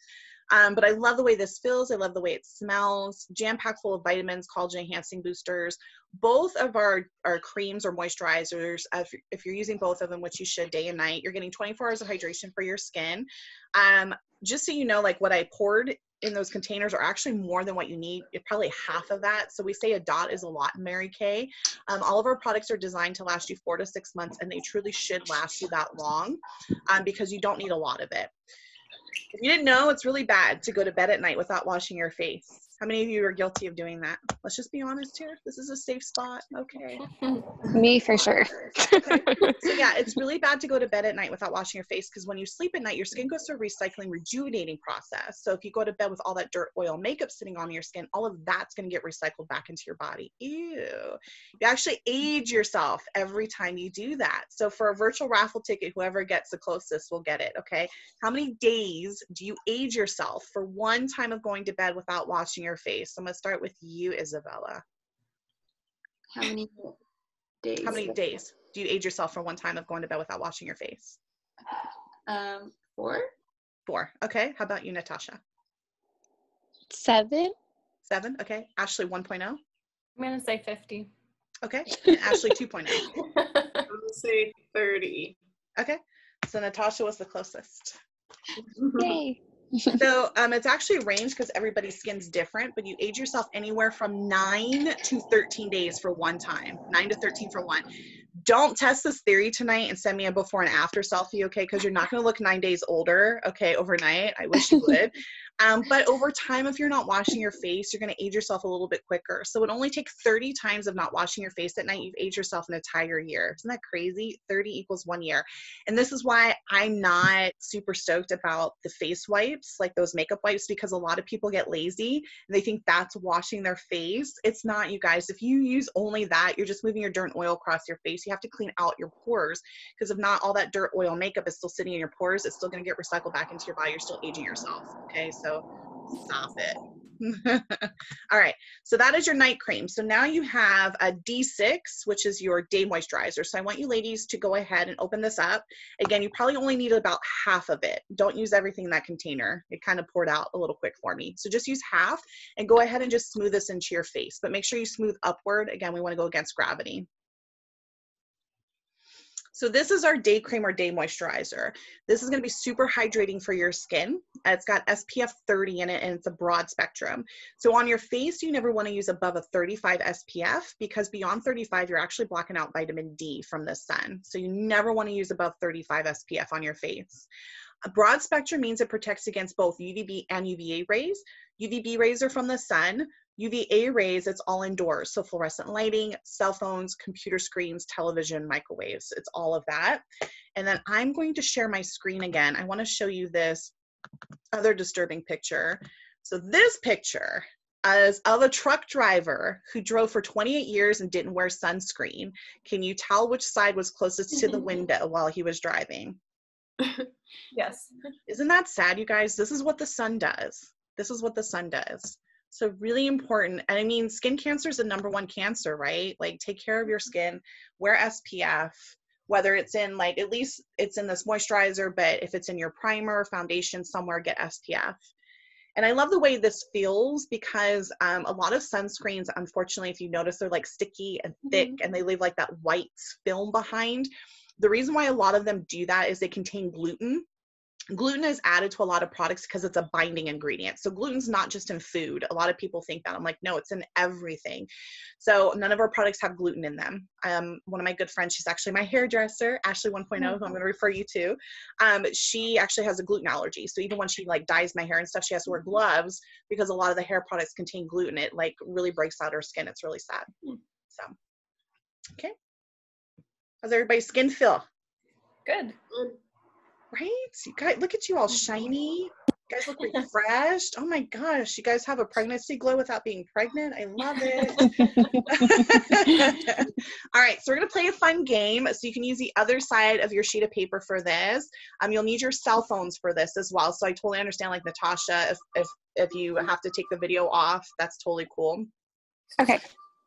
Speaker 2: Um, but I love the way this feels. I love the way it smells. Jam packed full of vitamins, collagen enhancing boosters. Both of our, our creams or moisturizers, uh, if, if you're using both of them, which you should day and night, you're getting 24 hours of hydration for your skin. Um, just so you know, like what I poured in those containers are actually more than what you need. Probably half of that. So we say a dot is a lot in Mary Kay. Um, all of our products are designed to last you four to six months, and they truly should last you that long um, because you don't need a lot of it. If you didn't know, it's really bad to go to bed at night without washing your face. How many of you are guilty of doing that? Let's just be honest here. This is a safe spot. Okay.
Speaker 4: Me for sure.
Speaker 2: So yeah, it's really bad to go to bed at night without washing your face because when you sleep at night, your skin goes through a recycling, rejuvenating process. So if you go to bed with all that dirt, oil, makeup sitting on your skin, all of that's going to get recycled back into your body. Ew. You actually age yourself every time you do that. So for a virtual raffle ticket, whoever gets the closest will get it. Okay. How many days do you age yourself for one time of going to bed without washing your face? I'm going to start with you, Isabella.
Speaker 3: How many days?
Speaker 2: How many days do you age yourself for one time of going to bed without washing your face?
Speaker 3: Um, four.
Speaker 2: Four. Okay. How about you, Natasha?
Speaker 4: Seven?
Speaker 2: Seven. Okay. Ashley 1.0.
Speaker 1: I'm gonna say 50.
Speaker 2: Okay. And Ashley 2.0.
Speaker 5: I'm gonna say 30.
Speaker 2: Okay. So Natasha was the closest.
Speaker 4: Yay.
Speaker 2: So um, it's actually a range because everybody's skin's different, but you age yourself anywhere from nine to 13 days for one time. Nine to 13 for one. Don't test this theory tonight and send me a before and after selfie, okay? Because you're not going to look nine days older, okay, overnight. I wish you would. Um, but over time, if you're not washing your face, you're going to age yourself a little bit quicker. So it only takes 30 times of not washing your face at night. You've aged yourself an entire year. Isn't that crazy? 30 equals one year. And this is why I'm not super stoked about the face wipes, like those makeup wipes, because a lot of people get lazy and they think that's washing their face. It's not, you guys. If you use only that, you're just moving your dirt and oil across your face. You have to clean out your pores because if not, all that dirt, oil, makeup is still sitting in your pores. It's still going to get recycled back into your body. You're still aging yourself. Okay, so stop it. All right, so that is your night cream. So now you have a D6, which is your day moisturizer. So I want you ladies to go ahead and open this up. Again, you probably only need about half of it. Don't use everything in that container. It kind of poured out a little quick for me. So just use half and go ahead and just smooth this into your face. But make sure you smooth upward. Again, we want to go against gravity. So this is our day cream or day moisturizer. This is going to be super hydrating for your skin. Uh, It's got SPF 30 in it and it's a broad spectrum. So on your face, you never want to use above a 35 SPF because beyond 35, you're actually blocking out vitamin D from the sun. So you never want to use above 35 SPF on your face. A broad spectrum means it protects against both UVB and UVA rays. UVB rays are from the sun. UVA rays, it's all indoors. So fluorescent lighting, cell phones, computer screens, television, microwaves, it's all of that. And then I'm going to share my screen again. I wanna show you this other disturbing picture. So this picture is of a truck driver who drove for 28 years and didn't wear sunscreen. Can you tell which side was closest to the mm-hmm. window while he was driving?
Speaker 1: Yes.
Speaker 2: Isn't that sad, you guys? This is what the sun does. This is what the sun does. So really important. And I mean, skin cancer is the number one cancer, right? Like take care of your skin, wear SPF, whether it's in like, at least it's in this moisturizer, but if it's in your primer, foundation somewhere, get SPF. And I love the way this feels because um, a lot of sunscreens, unfortunately, if you notice, they're like sticky and thick and they leave like that white film behind. The reason why a lot of them do that is they contain gluten. Gluten is added to a lot of products because it's a binding ingredient. So gluten's not just in food. A lot of people think that. I'm like, no, it's in everything. So none of our products have gluten in them. Um, one of my good friends, she's actually my hairdresser, Ashley 1.0, who I'm going to refer you to. Um, she actually has a gluten allergy. So even when she like dyes my hair and stuff, she has to wear gloves because a lot of the hair products contain gluten. It like really breaks out her skin. It's really sad. So, okay. How's everybody's skin feel?
Speaker 1: Good.
Speaker 2: Right? You guys, look at you all shiny. You guys look refreshed. Oh my gosh, you guys have a pregnancy glow without being pregnant. I love it. all right, so we're gonna play a fun game. So you can use the other side of your sheet of paper for this. Um, you'll need your cell phones for this as well. So I totally understand, like Natasha, if if if you have to take the video off, that's totally cool.
Speaker 4: Okay.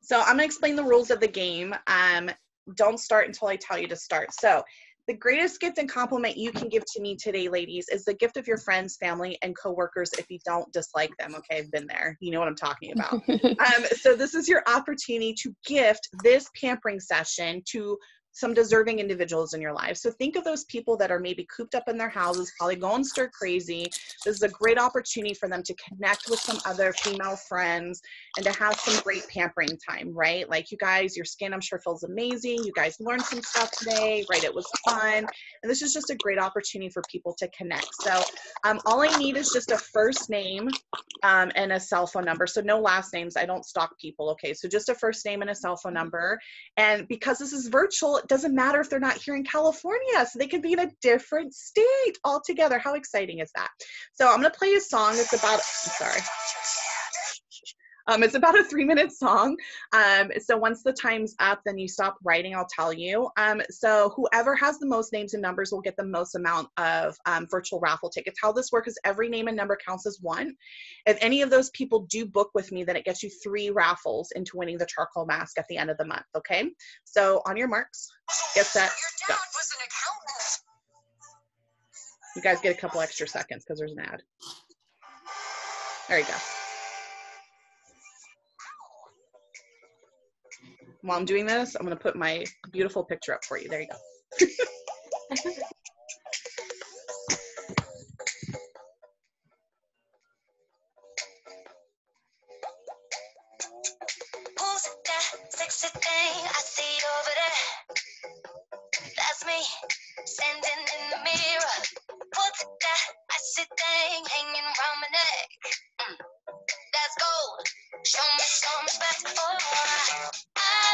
Speaker 2: So I'm gonna explain the rules of the game. Um, don't start until I tell you to start. So the greatest gift and compliment you can give to me today, ladies, is the gift of your friends, family, and coworkers if you don't dislike them. Okay, I've been there. You know what I'm talking about. um, so this is your opportunity to gift this pampering session to some deserving individuals in your life. So think of those people that are maybe cooped up in their houses, probably going stir crazy. This is a great opportunity for them to connect with some other female friends and to have some great pampering time, right? Like you guys, your skin I'm sure feels amazing. You guys learned some stuff today, right? It was fun. And this is just a great opportunity for people to connect. So um, all I need is just a first name um, and a cell phone number. So no last names. I don't stalk people. Okay. So just a first name and a cell phone number. And because this is virtual, it doesn't matter if they're not here in California. So they can be in a different state altogether. How exciting is that? So I'm going to play a song. It's about, I'm sorry. Um, it's about a three minute song. Um, so once the time's up, then you stop writing, I'll tell you. Um, so whoever has the most names and numbers will get the most amount of um, virtual raffle tickets. How this works is every name and number counts as one. If any of those people do book with me, then it gets you three raffles into winning the charcoal mask at the end of the month, okay? So on your marks, get set, go. You guys get a couple extra seconds because there's an ad. There you go. While I'm doing this, I'm going to put my beautiful picture up for you. There you go.
Speaker 7: Show me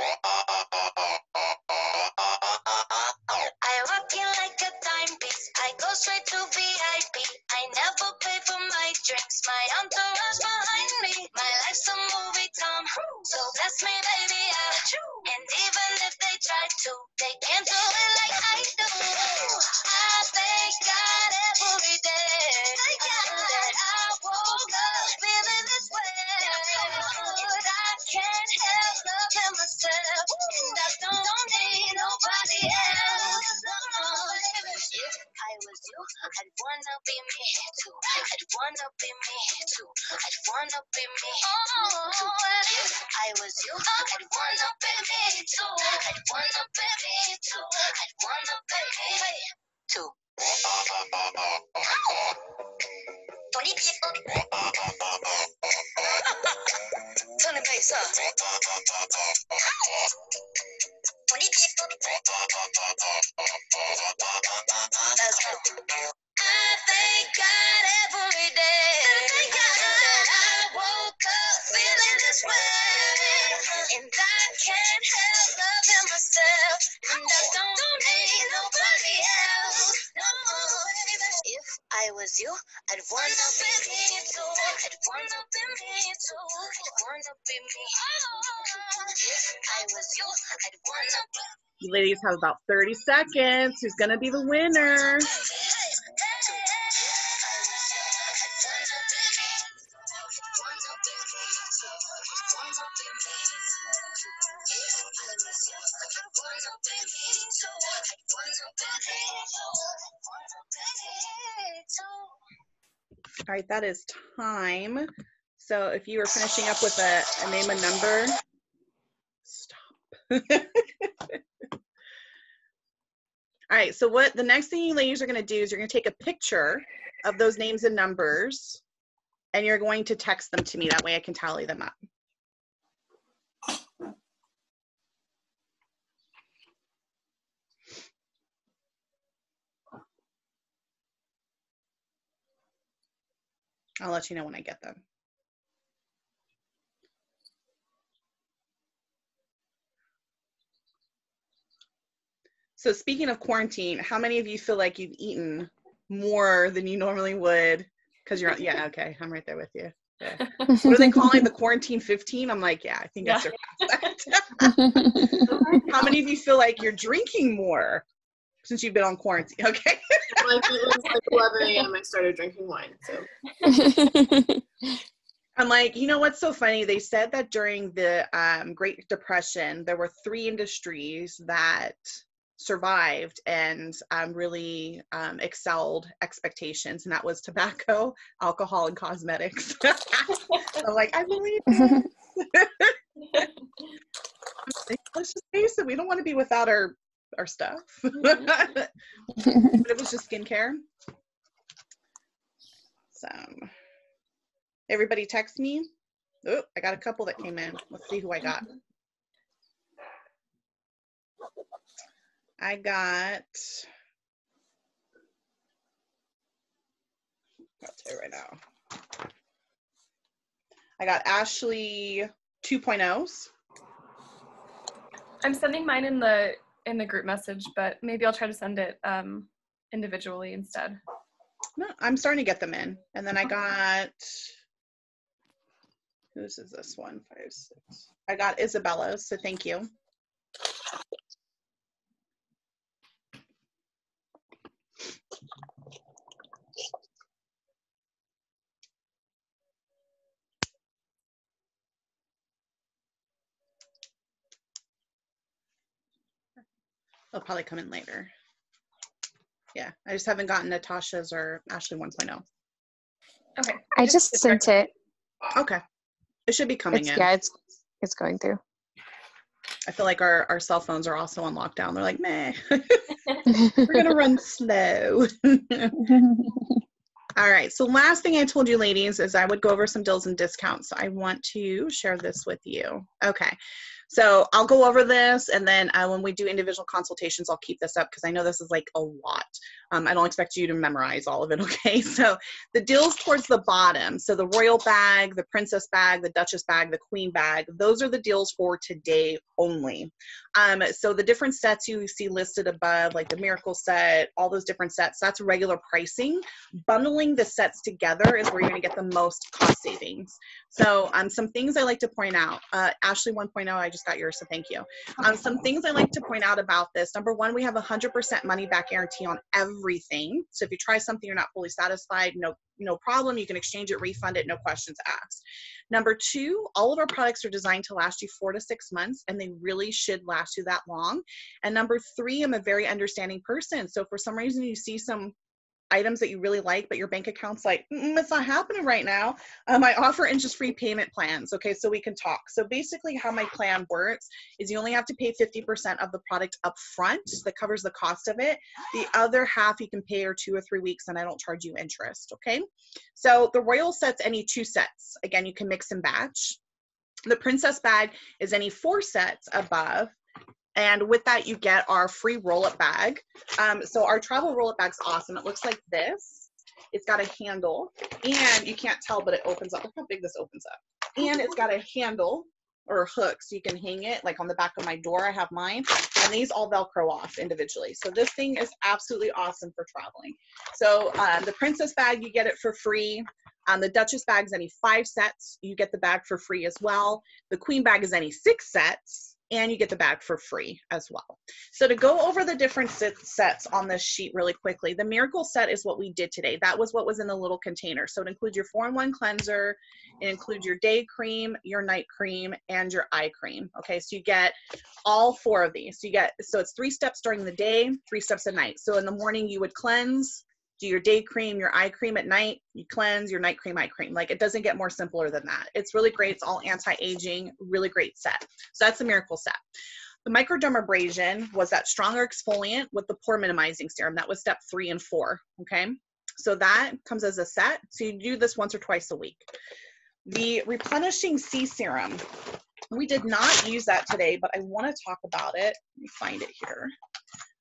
Speaker 7: I. I rock you like a dime piece. I go straight to VIP. I never pay for my drinks. My entourage behind me. My life's a movie, Tom. So bless me, baby. Yeah. And even if they try to, they can't do it like I do. I don't
Speaker 2: ladies have about 30 seconds. Who's gonna be the winner? All right, that is time. So if you were finishing up with a, a name and number, stop. All right, so what the next thing you ladies are gonna do is you're gonna take a picture of those names and numbers and you're going to text them to me. That way I can tally them up. I'll let you know when I get them. So speaking of quarantine, how many of you feel like you've eaten more than you normally would? Because you're yeah, okay, I'm right there with you. Yeah. What are they calling the quarantine 15? I'm like, yeah, I think that's that. How many of you feel like you're drinking more since you've been on quarantine? Okay.
Speaker 5: like it was like 11 a.m. I started drinking wine. So
Speaker 2: I'm like, you know what's so funny? They said that during the um, Great Depression, there were three industries that survived and um, really um, excelled expectations, and that was tobacco, alcohol, and cosmetics. I'm like, I believe. Let's just face it, we don't want to be without our our stuff. but it was just skincare. So everybody text me. Oh, I got a couple that came in. Let's see who I got. I got. I'll tell you right now. I got Ashley 2.0s.
Speaker 1: I'm sending mine in the in the group message, but maybe I'll try to send it um, individually instead.
Speaker 2: No, I'm starting to get them in. And then I got whose is this one? Five, six. I got Isabella's, so thank you. They'll probably come in later. Yeah, I just haven't gotten Natasha's or Ashley oh. 1.0.
Speaker 1: Okay.
Speaker 4: I just sent it.
Speaker 2: Okay. It should be coming
Speaker 4: It's,
Speaker 2: in.
Speaker 4: yeah, it's it's going through.
Speaker 2: I feel like our, our cell phones are also on lockdown. They're like, meh, we're gonna run slow. All right. So last thing I told you ladies is I would go over some deals and discounts. I want to share this with you. Okay. So I'll go over this and then uh, when we do individual consultations, I'll keep this up because I know this is like a lot. Um, I don't expect you to memorize all of it. Okay. So the deals towards the bottom. So the royal bag, the princess bag, the duchess bag, the queen bag, those are the deals for today only. Um, so the different sets you see listed above, like the miracle set, all those different sets, that's regular pricing. Bundling the sets together is where you're gonna get the most cost savings. So um, some things I like to point out, uh, Ashley 1.0, I just got yours, so thank you. Um, some things I like to point out about this. Number one, we have a 100% money back guarantee on everything. So if you try something you're not fully satisfied, no, no problem. You can exchange it, refund it, no questions asked. Number two, all of our products are designed to last you four to six months, and they really should last you that long. And number three, I'm a very understanding person. So for some reason you see some items that you really like, but your bank account's like, mm, it's not happening right now, um, I offer interest-free payment plans. Okay, so we can talk. So basically, how my plan works is you only have to pay 50% of the product up front that covers the cost of it. The other half you can pay or two or three weeks, and I don't charge you interest. Okay, so the Royal sets any two sets. Again, you can mix and batch. The Princess bag is any four sets above and with that, you get our free roll-up bag. Um, so our travel roll-up bag's awesome. It looks like this. It's got a handle, and you can't tell, but it opens up. Look how big this opens up. And it's got a handle or hook, so you can hang it like on the back of my door. I have mine, and these all Velcro off individually. So this thing is absolutely awesome for traveling. So um, the princess bag, you get it for free. Um, the Duchess bag is any five sets. You get the bag for free as well. The Queen bag is any six sets and you get the bag for free as well. So to go over the different sets on this sheet really quickly, the Miracle set is what we did today. That was what was in the little container. So it includes your 4-in-1 cleanser, it includes your day cream, your night cream, and your eye cream. Okay, so you get all four of these. So you get, so it's three steps during the day, three steps at night. So in the morning you would cleanse, do your day cream, your eye cream at night, you cleanse, your night cream, eye cream. Like it doesn't get more simpler than that. It's really great. It's all anti-aging, really great set. So that's the miracle set. The microdermabrasion was that stronger exfoliant with the pore minimizing serum. That was step three and four, okay? So that comes as a set. So you do this once or twice a week. The replenishing C serum, we did not use that today, but I wanna talk about it. Let me find it here.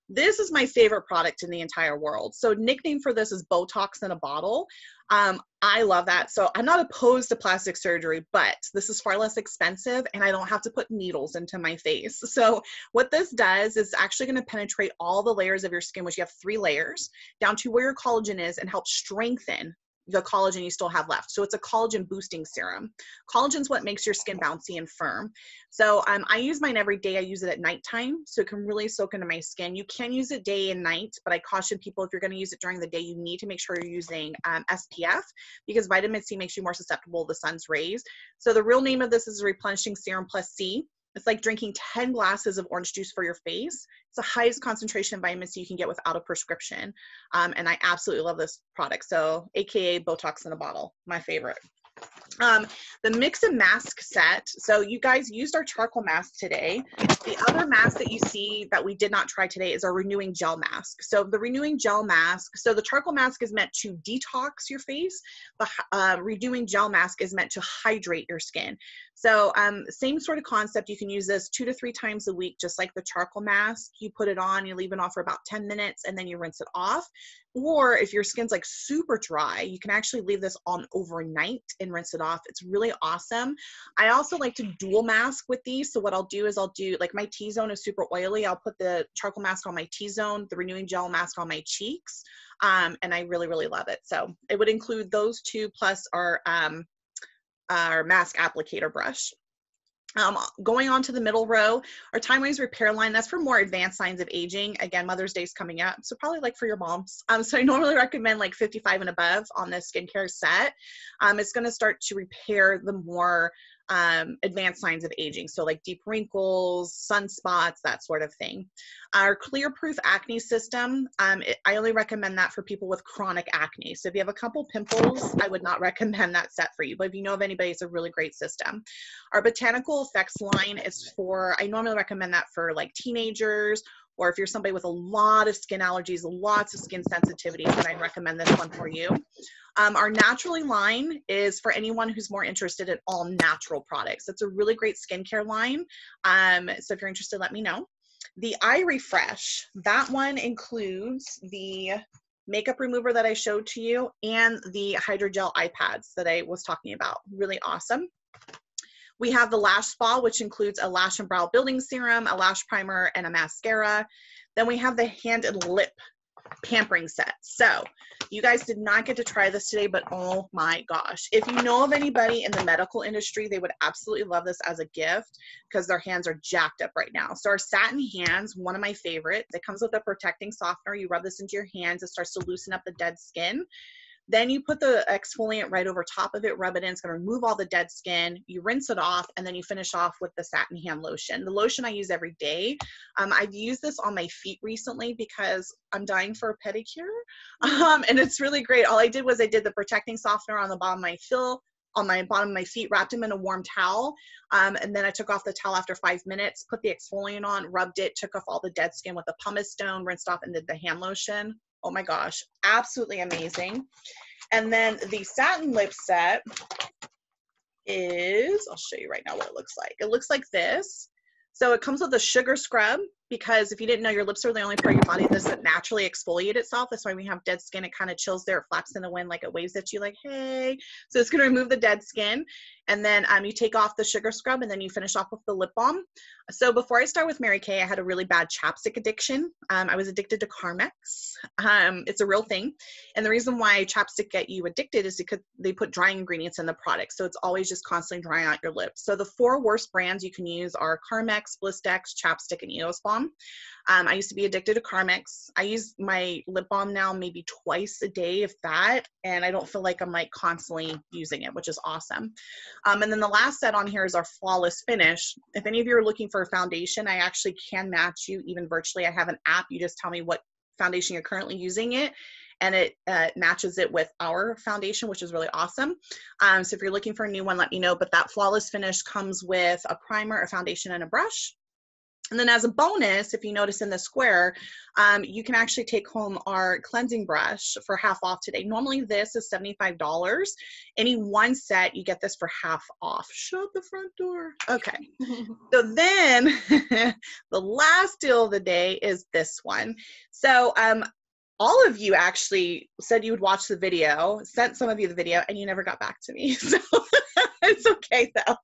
Speaker 2: This is my favorite product in the entire world. So nickname for this is Botox in a bottle. Um, I love that. So I'm not opposed to plastic surgery, but this is far less expensive and I don't have to put needles into my face. So what this does is actually going to penetrate all the layers of your skin, which you have three layers, down to where your collagen is and help strengthen the collagen you still have left. So it's a collagen boosting serum. Collagen is what makes your skin bouncy and firm. So um, I use mine every day. I use it at nighttime, so it can really soak into my skin. You can use it day and night, but I caution people if you're going to use it during the day, you need to make sure you're using um, SPF because vitamin C makes you more susceptible to the sun's rays. So the real name of this is replenishing serum plus C. It's like drinking 10 glasses of orange juice for your face. It's the highest concentration of vitamin C you can get without a prescription. Um, and I absolutely love this product. So, AKA Botox in a bottle, my favorite. Um, the mix and mask set. So you guys used our charcoal mask today. The other mask that you see that we did not try today is our renewing gel mask. So the renewing gel mask, so the charcoal mask is meant to detox your face. The uh, renewing gel mask is meant to hydrate your skin. So um, same sort of concept. You can use this two to three times a week, just like the charcoal mask. You put it on, you leave it on for about 10 minutes, and then you rinse it off. Or if your skin's like super dry, you can actually leave this on overnight and rinse it off. It's really awesome. I also like to dual mask with these. So what I'll do is I'll do like my T-zone is super oily. I'll put the charcoal mask on my T-zone, the renewing gel mask on my cheeks. Um, and I really, really love it. So it would include those two plus our um, our mask applicator brush. Um, going on to the middle row, our TimeWise repair line, that's for more advanced signs of aging. Again, Mother's Day is coming up, so probably like for your moms. Um, so I normally recommend like 55 and above on this skincare set. Um, it's gonna start to repair the more um, advanced signs of aging. So like deep wrinkles, sunspots, that sort of thing. Our clear proof acne system, um, it, I only recommend that for people with chronic acne. So if you have a couple pimples, I would not recommend that set for you. But if you know of anybody, it's a really great system. Our botanical effects line is for, I normally recommend that for like teenagers or if you're somebody with a lot of skin allergies, lots of skin sensitivities, then I'd recommend this one for you. Um, our Naturally line is for anyone who's more interested in all natural products. It's a really great skincare line. Um, so if you're interested, let me know. The Eye Refresh, that one includes the makeup remover that I showed to you and the hydrogel eye pads that I was talking about. Really awesome. We have the Lash Spa, which includes a lash and brow building serum, a lash primer, and a mascara. Then we have the hand and lip pampering set. So you guys did not get to try this today, but oh my gosh. If you know of anybody in the medical industry, they would absolutely love this as a gift because their hands are jacked up right now. So our satin hands, one of my favorites. It comes with a protecting softener. You rub this into your hands, it starts to loosen up the dead skin. Then you put the exfoliant right over top of it, rub it in. It's going to remove all the dead skin. You rinse it off, and then you finish off with the satin hand lotion. The lotion I use every day. Um, I've used this on my feet recently because I'm dying for a pedicure, um, and it's really great. All I did was I did the protecting softener on the bottom of my fill on my bottom of my feet, wrapped them in a warm towel, um, and then I took off the towel after five minutes, put the exfoliant on, rubbed it, took off all the dead skin with a pumice stone, rinsed off, and did the hand lotion. Oh my gosh, absolutely amazing. And then the satin lip set is, I'll show you right now what it looks like. It looks like this. So it comes with a sugar scrub because if you didn't know, your lips are the only part of your body that doesn't naturally exfoliate itself. That's why we have dead skin. It kind of chills there. It flaps in the wind like it waves at you like, hey. So it's going to remove the dead skin. And then um, you take off the sugar scrub and then you finish off with the lip balm. So before I start with Mary Kay, I had a really bad chapstick addiction. Um, I was addicted to Carmex. Um, it's a real thing. And the reason why chapstick get you addicted is because they put drying ingredients in the product. So it's always just constantly drying out your lips. So the four worst brands you can use are Carmex, Blistex, Chapstick, and Eos Balm. Um, I used to be addicted to Carmex. I use my lip balm now maybe twice a day, if that, and I don't feel like I'm like constantly using it, which is awesome. Um, and then the last set on here is our Flawless Finish. If any of you are looking for a foundation, I actually can match you even virtually. I have an app. You just tell me what foundation you're currently using it and it uh, matches it with our foundation, which is really awesome. Um, so if you're looking for a new one, let me know. But that flawless finish comes with a primer, a foundation, and a brush. And then as a bonus, if you notice in the square, um, you can actually take home our cleansing brush for half off today. Normally this is $75. Any one set, you get this for half off. Shut the front door. Okay. so then the last deal of the day is this one. So um, all of you actually said you would watch the video, sent some of you the video, and you never got back to me. So it's okay though.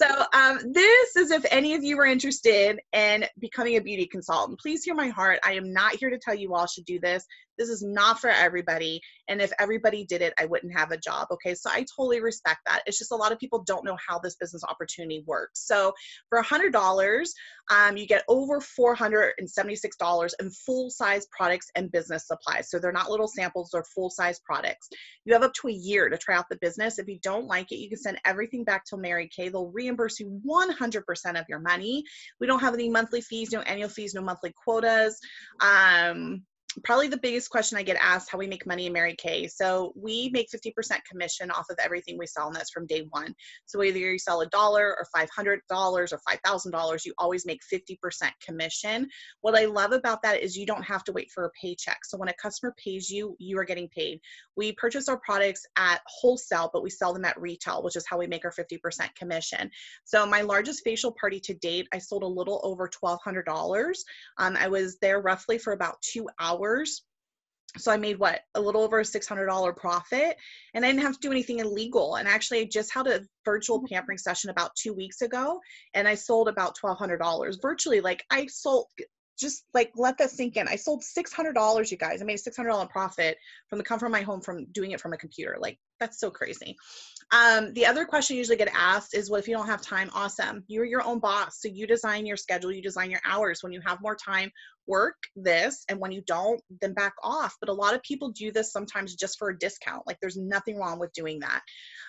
Speaker 2: So um, this is if any of you are interested in becoming a beauty consultant. Please hear my heart. I am not here to tell you all should do this. This is not for everybody. And if everybody did it, I wouldn't have a job. Okay. So I totally respect that. It's just a lot of people don't know how this business opportunity works. So for a $100, um, you get over $476 in full size products and business supplies. So they're not little samples, they're full size products. You have up to a year to try out the business. If you don't like it, you can send everything back to Mary Kay. They'll reimburse you 100% of your money. We don't have any monthly fees, no annual fees, no monthly quotas. Um, probably the biggest question I get asked how we make money in Mary Kay. So we make 50% commission off of everything we sell, and that's from day one. So whether you sell a dollar or $500 or $5,000, you always make 50% commission. What I love about that is you don't have to wait for a paycheck. So when a customer pays you, you are getting paid. We purchase our products at wholesale, but we sell them at retail, which is how we make our 50% commission. So my largest facial party to date, I sold a little over $1,200. Um, I was there roughly for about two hours hours. So I made what a little over a $600 profit and I didn't have to do anything illegal. And actually I just had a virtual
Speaker 3: Mm-hmm.
Speaker 2: pampering session about two weeks ago and I sold about $1,200 virtually. Like I sold just like let that sink in. I sold $600, you guys. I made a $600 profit from the comfort of my home from doing it from a computer. Like that's so crazy. Um, the other question you usually get asked is, what if you don't have time? Awesome. You're your own boss. So you design your schedule, you design your hours. When you have more time, work this. And when you don't, then back off. But a lot of people do this sometimes just for a discount. Like there's nothing wrong with doing that.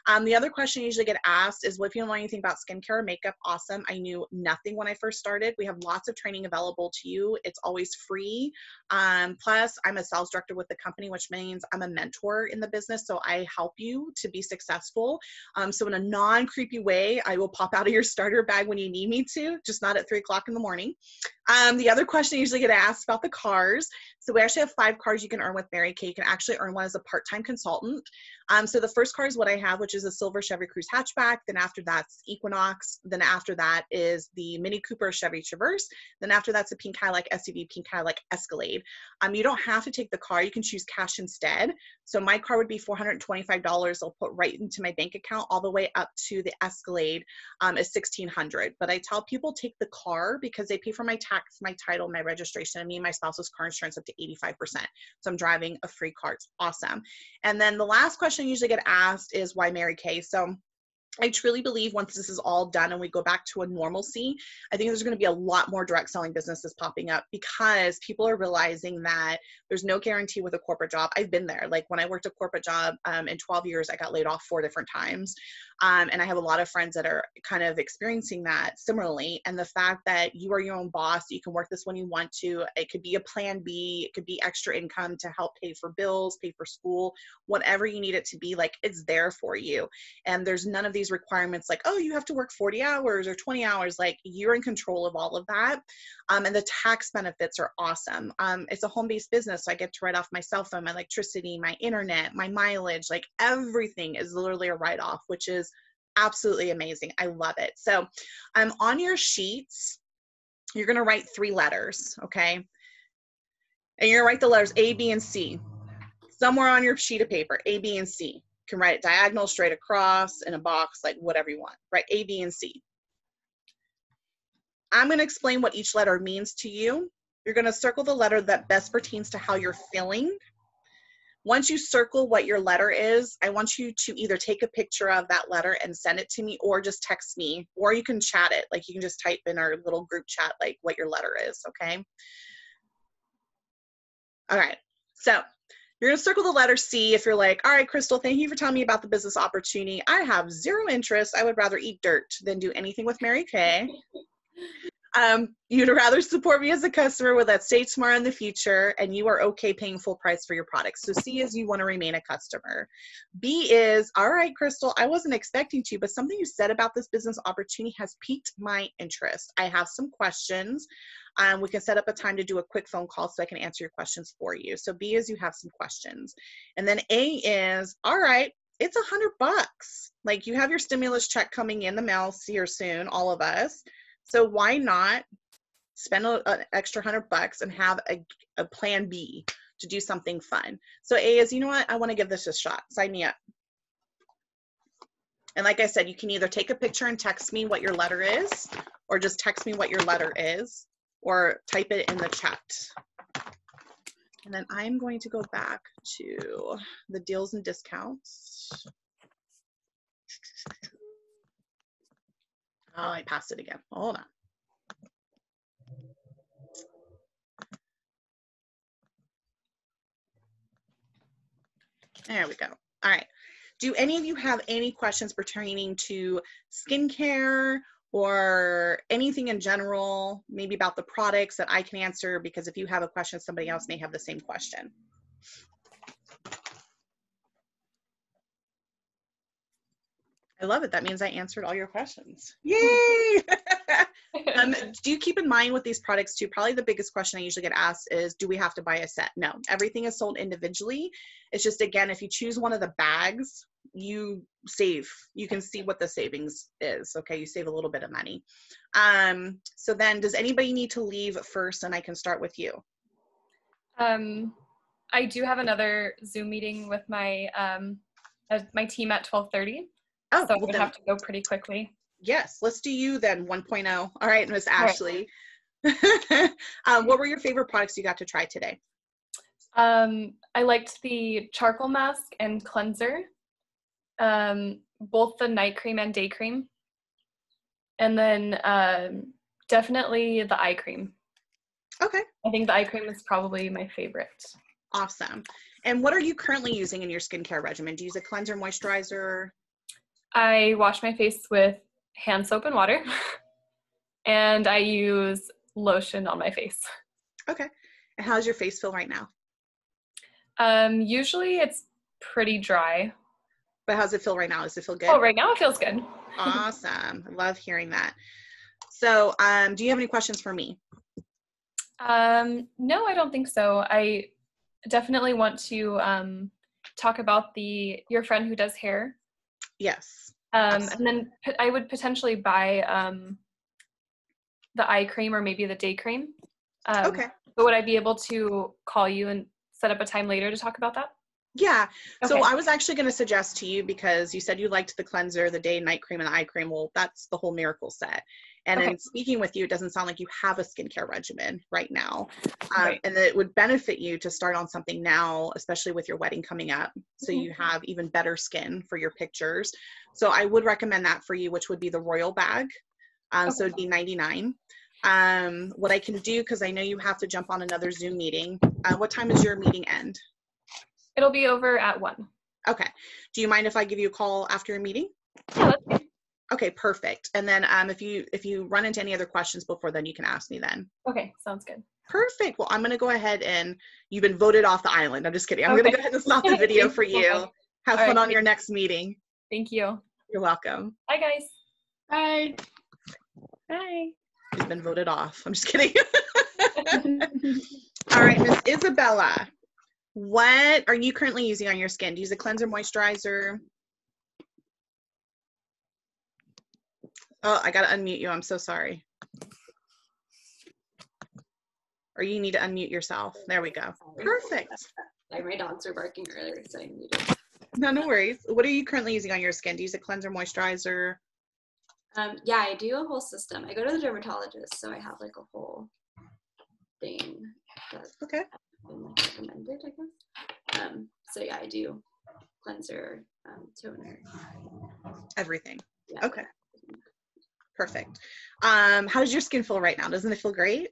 Speaker 2: Um, the other question you usually get asked is, what if you don't know anything about skincare or makeup? Awesome. I knew nothing when I first started. We have lots of training available to you. It's always free. Um, plus, I'm a sales director with the company, which means I'm a mentor in the business. So I help you to be successful. Um, so in a non creepy way, I will pop out of your starter bag when you need me to, just not at three o'clock in the morning. Um, the other question I usually get asked about the cars. So we actually have five cars you can earn with Mary Kay. You can actually earn one as a part-time consultant. Um, so the first car is what I have, which is a silver Chevy Cruze hatchback. Then after that's Equinox. Then after that is the Mini Cooper Chevy Traverse. Then after that's a pink Cadillac SUV, pink Cadillac Escalade. Um, you don't have to take the car. You can choose cash instead. So my car would be $425. I'll put right into my bank account all the way up to the Escalade um, is 1600 But I tell people take the car because they pay for my tax, my title, my registration, and me and my spouse's car insurance up to 85%. So I'm driving a free car. It's awesome. And then the last question I usually get asked is why Mary Kay? So I truly believe once this is all done and we go back to a normalcy, I think there's going to be a lot more direct selling businesses popping up because people are realizing that there's no guarantee with a corporate job. I've been there. Like when I worked a corporate job um, in 12 years, I got laid off four different times. Um, and I have a lot of friends that are kind of experiencing that similarly. And the fact that you are your own boss, you can work this when you want to. It could be a plan B, it could be extra income to help pay for bills, pay for school, whatever you need it to be. Like it's there for you. And there's none of these requirements like, oh, you have to work 40 hours or 20 hours. Like you're in control of all of that. Um, and the tax benefits are awesome. Um, it's a home based business. So I get to write off my cell phone, my electricity, my internet, my mileage. Like everything is literally a write off, which is absolutely amazing. I love it. So um, on your sheets, you're going to write three letters, okay? And you're going to write the letters A, B, and C. Somewhere on your sheet of paper, A, B, and C. You can write it diagonal, straight across, in a box, like whatever you want. Write A, B, and C. I'm going to explain what each letter means to you. You're going to circle the letter that best pertains to how you're feeling once you circle what your letter is, I want you to either take a picture of that letter and send it to me or just text me, or you can chat it. Like you can just type in our little group chat, like what your letter is, okay? All right, so you're gonna circle the letter C if you're like, all right, Crystal, thank you for telling me about the business opportunity. I have zero interest. I would rather eat dirt than do anything with Mary Kay. Um, you'd rather support me as a customer with that stay tomorrow in the future, and you are okay paying full price for your products. So C is you want to remain a customer. B is, all right, Crystal, I wasn't expecting to, but something you said about this business opportunity has piqued my interest. I have some questions. Um, we can set up a time to do a quick phone call so I can answer your questions for you. So B is you have some questions. And then A is, all right, it's a hundred bucks. Like you have your stimulus check coming in the mail here soon, all of us. So why not spend a, an extra hundred bucks and have a, a plan B to do something fun? So A is, you know what? I want to give this a shot. Sign me up. And like I said, you can either take a picture and text me what your letter is, or just text me what your letter is, or type it in the chat. And then I'm going to go back to the deals and discounts. Oh, I passed it again. Hold on. There we go. All right. Do any of you have any questions pertaining to skincare or anything in general, maybe about the products that I can answer? Because if you have a question, somebody else may have the same question. I love it. That means I answered all your questions. Yay! um, do you keep in mind with these products too? Probably the biggest question I usually get asked is, do we have to buy a set? No, everything is sold individually. It's just, again, if you choose one of the bags, you save. You can see what the savings is. Okay, you save a little bit of money. Um, so then, does anybody need to leave first and I can start with you?
Speaker 1: Um, I do have another Zoom meeting with my um, uh, my team at 1230.
Speaker 2: Oh,
Speaker 1: so would have to go pretty quickly.
Speaker 2: yes, let's do you then 1.0. All right, Miss
Speaker 1: All right.
Speaker 2: Ashley. um, what were your favorite products you got to try today?
Speaker 1: Um, I liked the charcoal mask and cleanser, um, both the night cream and day cream, and then um, definitely the eye cream.
Speaker 2: Okay,
Speaker 1: I think the eye cream is probably my favorite.
Speaker 2: awesome. And what are you currently using in your skincare regimen? Do you use a cleanser, moisturizer?
Speaker 1: I wash my face with hand soap and water, and I use lotion on my face.
Speaker 2: Okay. And how's your face feel right now?
Speaker 1: Um, usually it's pretty dry.
Speaker 2: But how's it feel right now? Does it feel good?
Speaker 1: Oh, right now it feels good.
Speaker 2: awesome. I love hearing that. So, um, do you have any questions for me?
Speaker 1: Um, no, I don't think so. I definitely want to um, talk about the your friend who does hair,
Speaker 2: Yes.
Speaker 1: um, and then I would potentially buy um, the eye cream or maybe the day cream. Um,
Speaker 2: Okay.
Speaker 1: But would I be able to call you and set up a time later to talk about that?
Speaker 2: Yeah. So I was actually going to suggest to you because you said you liked the cleanser, the day night cream, and the eye cream. Well, that's the whole miracle set. And
Speaker 1: Okay.
Speaker 2: in speaking with you, it doesn't sound like you have a skincare regimen right now. Um,
Speaker 1: Right.
Speaker 2: And that it would benefit you to start on something now, especially with your wedding coming up, so
Speaker 1: Mhm.
Speaker 2: you have even better skin for your pictures. So I would recommend that for you, which would be the Royal bag. Um, So it'd be 99. Um, what I can do, because I know you have to jump on another Zoom meeting. Uh, what time is your meeting end?
Speaker 1: It'll be over at one.
Speaker 2: Okay. Do you mind if I give you a call after your meeting?
Speaker 1: Yeah.
Speaker 2: Okay, perfect. And then um, if you if you run into any other questions before then, you can ask me then.
Speaker 1: Okay, sounds good.
Speaker 2: Perfect. Well, I'm gonna go ahead and you've been voted off the island. I'm just kidding. I'm gonna go ahead and stop the video for
Speaker 1: you so
Speaker 2: Have
Speaker 1: All
Speaker 2: fun
Speaker 1: right,
Speaker 2: on your next meeting.
Speaker 1: Thank you.
Speaker 2: You're welcome.
Speaker 1: Bye, guys.
Speaker 5: Bye.
Speaker 2: Bye. She's been voted off. I'm just kidding. All right, Miss Isabella. What are you currently using on your skin? Do you use a cleanser, moisturizer? Oh, I gotta unmute you. I'm so sorry. Or you need to unmute yourself. There we go. Perfect.
Speaker 3: Like my dogs were barking earlier, so I muted.
Speaker 2: No, no worries. What are you currently using on your skin? Do you use a cleanser, moisturizer?
Speaker 3: Um, yeah, I do a whole system. I go to the dermatologist, so I have like a whole thing
Speaker 2: Okay.
Speaker 3: been like recommended, I guess. Um, so yeah, I do cleanser, um, toner.
Speaker 2: Everything.
Speaker 3: Yeah,
Speaker 2: Okay. Perfect. Um, how does your skin feel right now? Doesn't it feel great?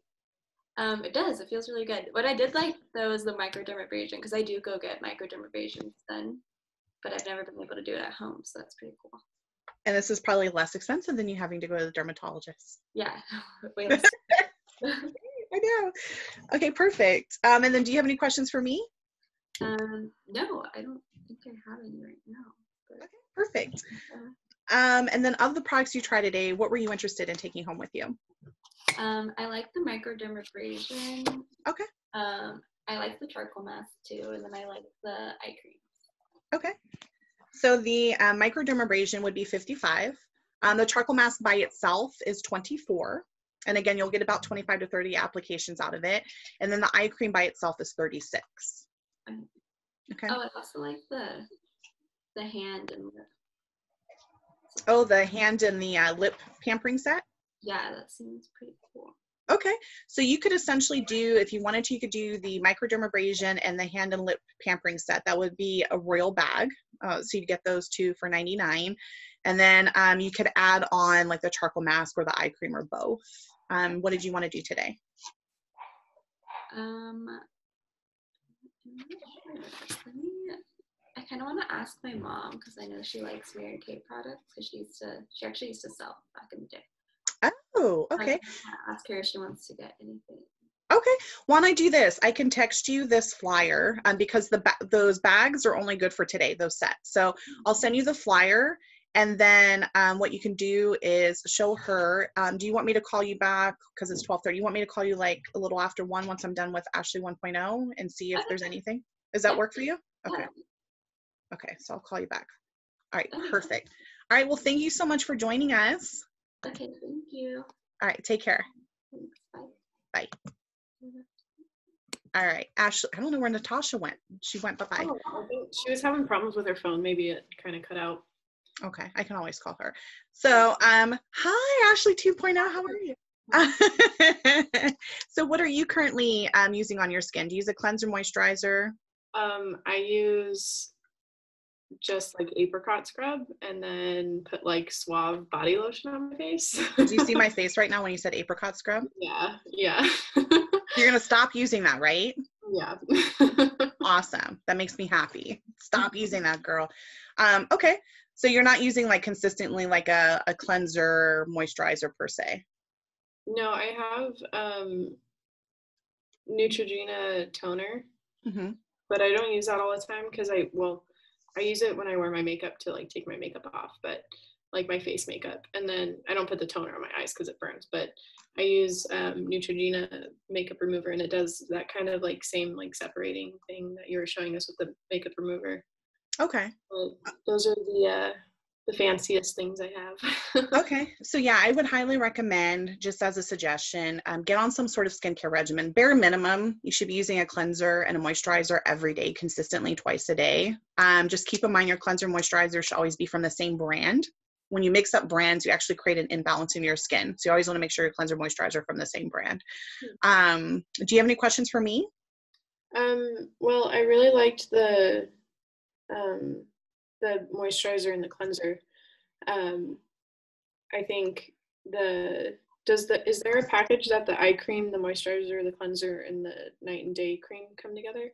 Speaker 3: Um, it does. It feels really good. What I did like though is the microdermabrasion because I do go get microdermabrasions then, but I've never been able to do it at home, so that's pretty cool.
Speaker 2: And this is probably less expensive than you having to go to the dermatologist.
Speaker 3: Yeah.
Speaker 2: I know. Okay, perfect. Um, and then do you have any questions for me?
Speaker 3: um, no, I don't think I have any right now. But,
Speaker 2: Perfect. Um, and then of the products you tried today, what were you interested in taking home with you?
Speaker 3: Um, I like the microdermabrasion.
Speaker 2: Okay.
Speaker 3: Um, I like the charcoal mask too, and then I like the eye cream.
Speaker 2: Okay. So the uh, microdermabrasion would be 55. Um, the charcoal mask by itself is 24. And again, you'll get about 25 to 30 applications out of it. And then the eye cream by itself is 36.
Speaker 3: Um,
Speaker 2: Okay.
Speaker 3: Oh, I also like the the hand and lip.
Speaker 2: Oh, the hand and the uh, lip pampering set?
Speaker 3: Yeah, that seems pretty cool.
Speaker 2: Okay, so you could essentially do, if you wanted to, you could do the microdermabrasion and the hand and lip pampering set. That would be a royal bag. Uh, so you'd get those two for 99. And then um, you could add on like the charcoal mask or the eye cream or both. Um, what did you want to do today?
Speaker 3: Um, I'm not sure. Let me. I kind of want to ask my mom because I know she likes Mary Kay products because she used to. She actually used to sell back in the day.
Speaker 2: Oh, okay.
Speaker 3: Ask her if she wants to get anything.
Speaker 2: Okay. Why don't I do this? I can text you this flyer um, because the ba- those bags are only good for today, those sets. So I'll send you the flyer. And then um, what you can do is show her. Um, do you want me to call you back because it's 12:30? You want me to call you like a little after one once I'm done with Ashley 1.0 and see if there's anything? Does that work for you? Okay.
Speaker 3: Yeah.
Speaker 2: Okay. So I'll call you back. All right.
Speaker 3: Okay.
Speaker 2: Perfect. All right. Well, thank you so much for joining us.
Speaker 3: Okay, thank you.
Speaker 2: All right. Take care.
Speaker 3: Bye.
Speaker 2: Bye. All right. Ashley, I don't know where Natasha went. She went bye bye.
Speaker 5: Oh, she was having problems with her phone. Maybe it kind of cut out.
Speaker 2: Okay, I can always call her. So, um, hi Ashley 2.0, how are you? so, what are you currently um, using on your skin? Do you use a cleanser, moisturizer?
Speaker 5: Um, I use just like apricot scrub and then put like suave body lotion on my face.
Speaker 2: Do you see my face right now when you said apricot scrub?
Speaker 5: yeah, yeah,
Speaker 2: You're gonna stop using that, right?
Speaker 5: yeah.
Speaker 2: Awesome. That makes me happy. Stop using that, girl. Um, okay, so you're not using like consistently like a, a cleanser, moisturizer per se.
Speaker 5: no, I have um, Neutrogena toner,
Speaker 2: hmm
Speaker 5: but I don't use that all the time because I well, I use it when I wear my makeup to like take my makeup off, but like my face makeup, and then I don't put the toner on my eyes because it burns. But I use um, Neutrogena makeup remover, and it does that kind of like same like separating thing that you were showing us with the makeup remover.
Speaker 2: Okay.
Speaker 5: But those are the uh, the fanciest things I have.
Speaker 2: Okay, so yeah, I would highly recommend, just as a suggestion, um, get on some sort of skincare regimen. Bare minimum, you should be using a cleanser and a moisturizer every day, consistently twice a day. Um, just keep in mind your cleanser and moisturizer should always be from the same brand. When you mix up brands, you actually create an imbalance in your skin. So you always want to make sure your cleanser and moisturizer are from the same brand. Um, do you have any questions for me?
Speaker 5: Um, well, I really liked the um, the moisturizer and the cleanser. Um, I think the does the is there a package that the eye cream, the moisturizer, the cleanser, and the night and day cream come together?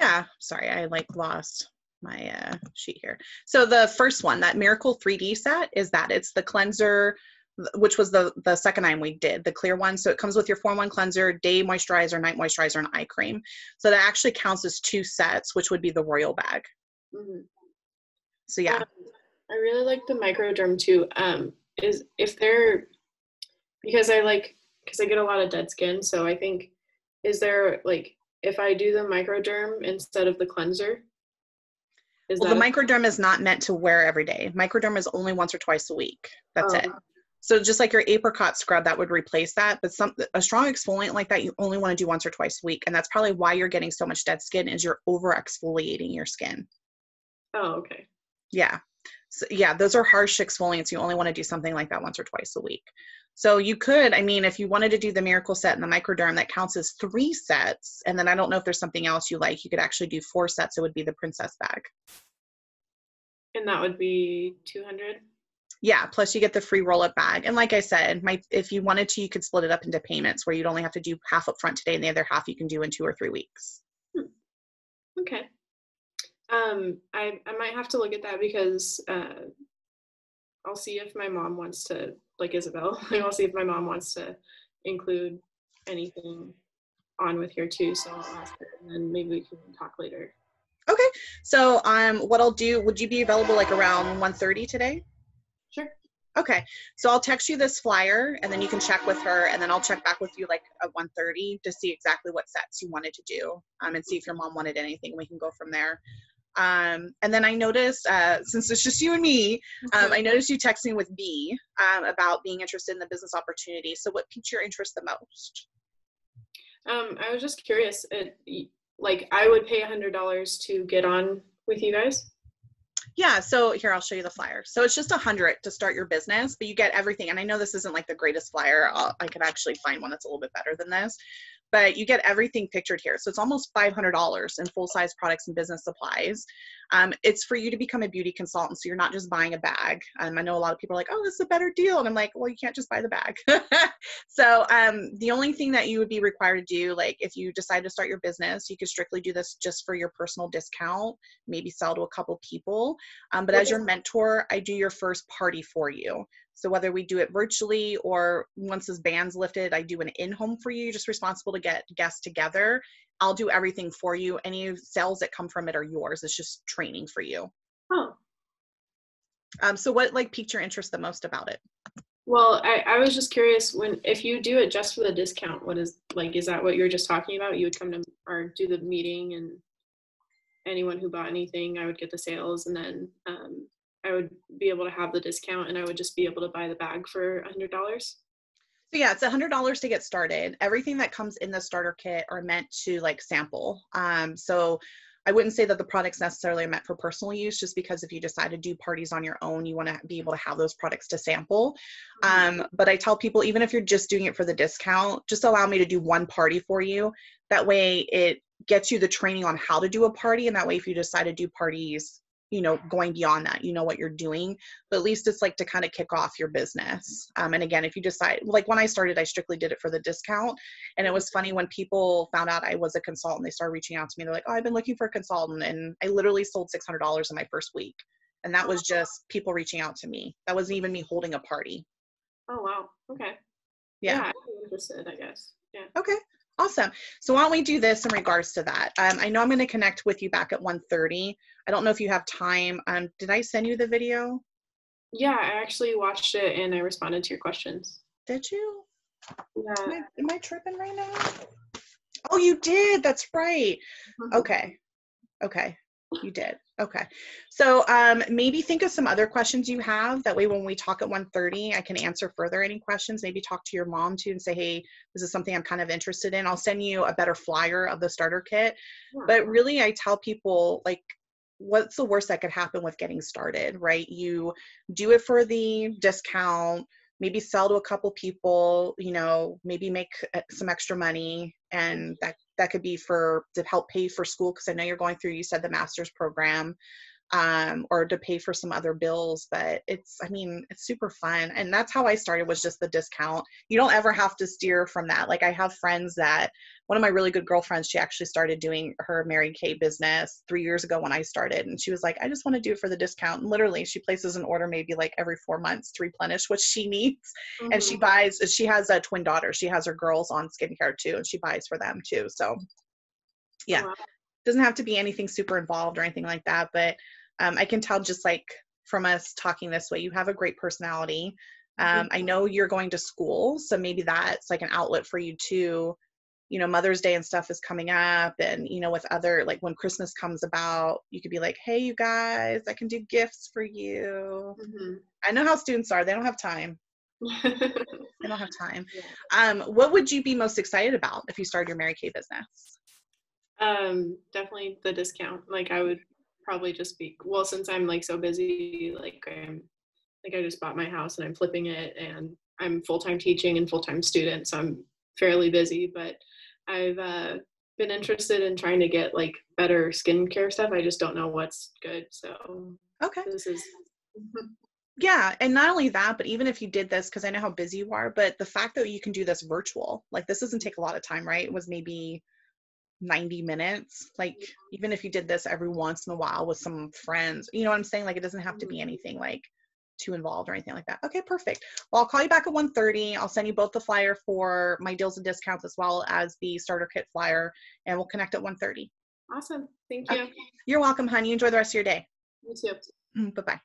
Speaker 2: Yeah, sorry, I like lost my uh, sheet here. So the first one, that Miracle 3D set, is that it's the cleanser, which was the the second time we did the clear one. So it comes with your 4-in-1 cleanser, day moisturizer, night moisturizer, and eye cream. So that actually counts as two sets, which would be the royal bag.
Speaker 5: Mhm.
Speaker 2: So yeah,
Speaker 5: Um, I really like the microderm too. Um, is if they're because I like because I get a lot of dead skin, so I think is there like if I do the microderm instead of the cleanser, is
Speaker 2: well, the
Speaker 5: that
Speaker 2: microderm is not meant to wear every day. Microderm is only once or twice a week. That's
Speaker 5: Oh.
Speaker 2: it. So just like your apricot scrub, that would replace that. But some a strong exfoliant like that, you only want to do once or twice a week, and that's probably why you're getting so much dead skin. Is you're over exfoliating your skin.
Speaker 5: oh okay
Speaker 2: Yeah. So, yeah, those are harsh exfoliants. You only want to do something like that once or twice a week. So you could, I mean, if you wanted to do the miracle set and the microderm, that counts as three sets. And then I don't know if there's something else you like. You could actually do four sets. It would be the princess bag.
Speaker 5: and that would be two hundred.
Speaker 2: Yeah, plus you get the free roll up bag. And like I said, my if you wanted to, you could split it up into payments where you'd only have to do half up front today and the other half you can do in two or three weeks. Hmm.
Speaker 5: Okay. Um, I I might have to look at that because uh, I'll see if my mom wants to like Isabel. I'll see if my mom wants to include anything on with here too. So I'll ask her, and then maybe we can talk later.
Speaker 2: Okay. So um what I'll do, would you be available like around 1:30 today?
Speaker 5: Sure.
Speaker 2: Okay. So I'll text you this flyer and then you can check with her and then I'll check back with you like at 1:30 to see exactly what sets you wanted to do um, and see if your mom wanted anything. We can go from there. Um, and then I noticed, uh, since it's just you and me, um, I noticed you texting with B um, about being interested in the business opportunity. So what piqued your interest the most?
Speaker 5: Um, I was just curious. It, like I would pay a hundred dollars to get on with you guys.
Speaker 2: Yeah, so here I'll show you the flyer. So it's just a hundred to start your business, but you get everything. And I know this isn't like the greatest flyer. I'll, I could actually find one that's a little bit better than this, but you get everything pictured here. So it's almost five hundred dollars in full size products and business supplies. Um, it's for you to become a beauty consultant, so you're not just buying a bag. Um, I know a lot of people are like, "Oh, this is a better deal," and I'm like, "Well, you can't just buy the bag." so um, the only thing that you would be required to do, like if you decide to start your business, you could strictly do this just for your personal discount. Maybe sell to a couple people. Um, but as your mentor, I do your first party for you. So whether we do it virtually or once this ban's lifted, I do an in-home for you. You're just responsible to get guests together. I'll do everything for you. Any sales that come from it are yours. It's just training for you.
Speaker 5: Oh,
Speaker 2: Um, so what like piqued your interest the most about it?
Speaker 5: well, I, I was just curious when if you do it just for the discount, what is like? Is that what you were just talking about? You would come to or do the meeting, and anyone who bought anything, I would get the sales, and then um, I would be able to have the discount, and I would just be able to buy the bag for a hundred dollars.
Speaker 2: So yeah, it's a hundred dollars to get started. Everything that comes in the starter kit are meant to like sample. Um, so I wouldn't say that the products necessarily are meant for personal use, just because if you decide to do parties on your own, you want to be able to have those products to sample. Um, but I tell people, even if you're just doing it for the discount, just allow me to do one party for you. That way, it gets you the training on how to do a party, and that way, if you decide to do parties, you know, going beyond that, you know what you're doing. But at least it's like to kind of kick off your business. Um, and again, if you decide, like when I started, I strictly did it for the discount. And it was funny when people found out I was a consultant, they started reaching out to me. They're like, "Oh, I've been looking for a consultant," and I literally sold six hundred dollars in my first week. And that was just people reaching out to me. That wasn't even me holding a party.
Speaker 5: Oh wow. Okay.
Speaker 2: Yeah.
Speaker 5: I'd be interested. I guess. Yeah.
Speaker 2: Okay. Awesome. So why don't we do this in regards to that? Um, I know I'm going to connect with you back at 1.30. I don't know if you have time. Um, did I send you the video?
Speaker 5: Yeah, I actually watched it and I responded to your questions.
Speaker 2: Did you? Am
Speaker 5: Yeah.
Speaker 2: I, am I tripping right now? Oh, you did. That's right.
Speaker 5: Mhm.
Speaker 2: Okay. Okay. You did. Okay. So um, maybe think of some other questions you have. That way, when we talk at 1.30, I can answer further any questions. Maybe talk to your mom too and say, hey, this is something I'm kind of interested in. I'll send you a better flyer of the starter kit. But really, I tell people, like, what's the worst that could happen with getting started, right? You do it for the discount, maybe sell to a couple people, you know, maybe make uh, some extra money and that that could be for to help pay for school because I know you're going through you said the master's program um, or to pay for some other bills. But it's, I mean, it's super fun. And that's how I started was just the discount. You don't ever have to steer from that. Like I have friends that one of my really good girlfriends, she actually started doing her Mary Kay business three years ago when I started. And she was like, I just want to do it for the discount. And literally she places an order maybe like every four months to replenish what she needs. Mm-hmm. And she mm-hmm. buys, she has a twin daughter. She has her girls on skincare too. And she buys for them too. So yeah. Wow doesn't have to be anything super involved or anything like that but um, i can tell just like from us talking this way you have a great personality. Um, i know you're going to school so maybe that's like an outlet for you too. You know mother's day and stuff is coming up and you know with other like when christmas comes about you could be like hey you guys i can do gifts for you. Mm-hmm. i know how students are they don't have time. They don't have time. Um, what would you be most excited about if you started your mary kay business
Speaker 5: um, definitely the discount. Like I would probably just be well since I'm like so busy. Like I'm like I just bought my house and I'm flipping it, and I'm full time teaching and full time student, so I'm fairly busy. But I've uh, been interested in trying to get like better skincare stuff. I just don't know what's good. So
Speaker 2: okay,
Speaker 5: this is.
Speaker 2: yeah and not only that but even if you did this because i know how busy you are but the fact that you can do this virtual like this doesn't take a lot of time right it was maybe 90 minutes like even if you did this every once in a while with some friends you know what i'm saying? Like it doesn't have to be mm-hmm. anything like too involved or anything like that. Okay perfect. Well i'll call you back at 1.30 i'll send you both the flyer for my deals and discounts as well as the starter kit flyer and we'll connect at 1.30
Speaker 5: awesome. Thank you.
Speaker 2: Okay. you're welcome honey. Enjoy the rest of your day.
Speaker 5: You too.
Speaker 2: Mm, bye-bye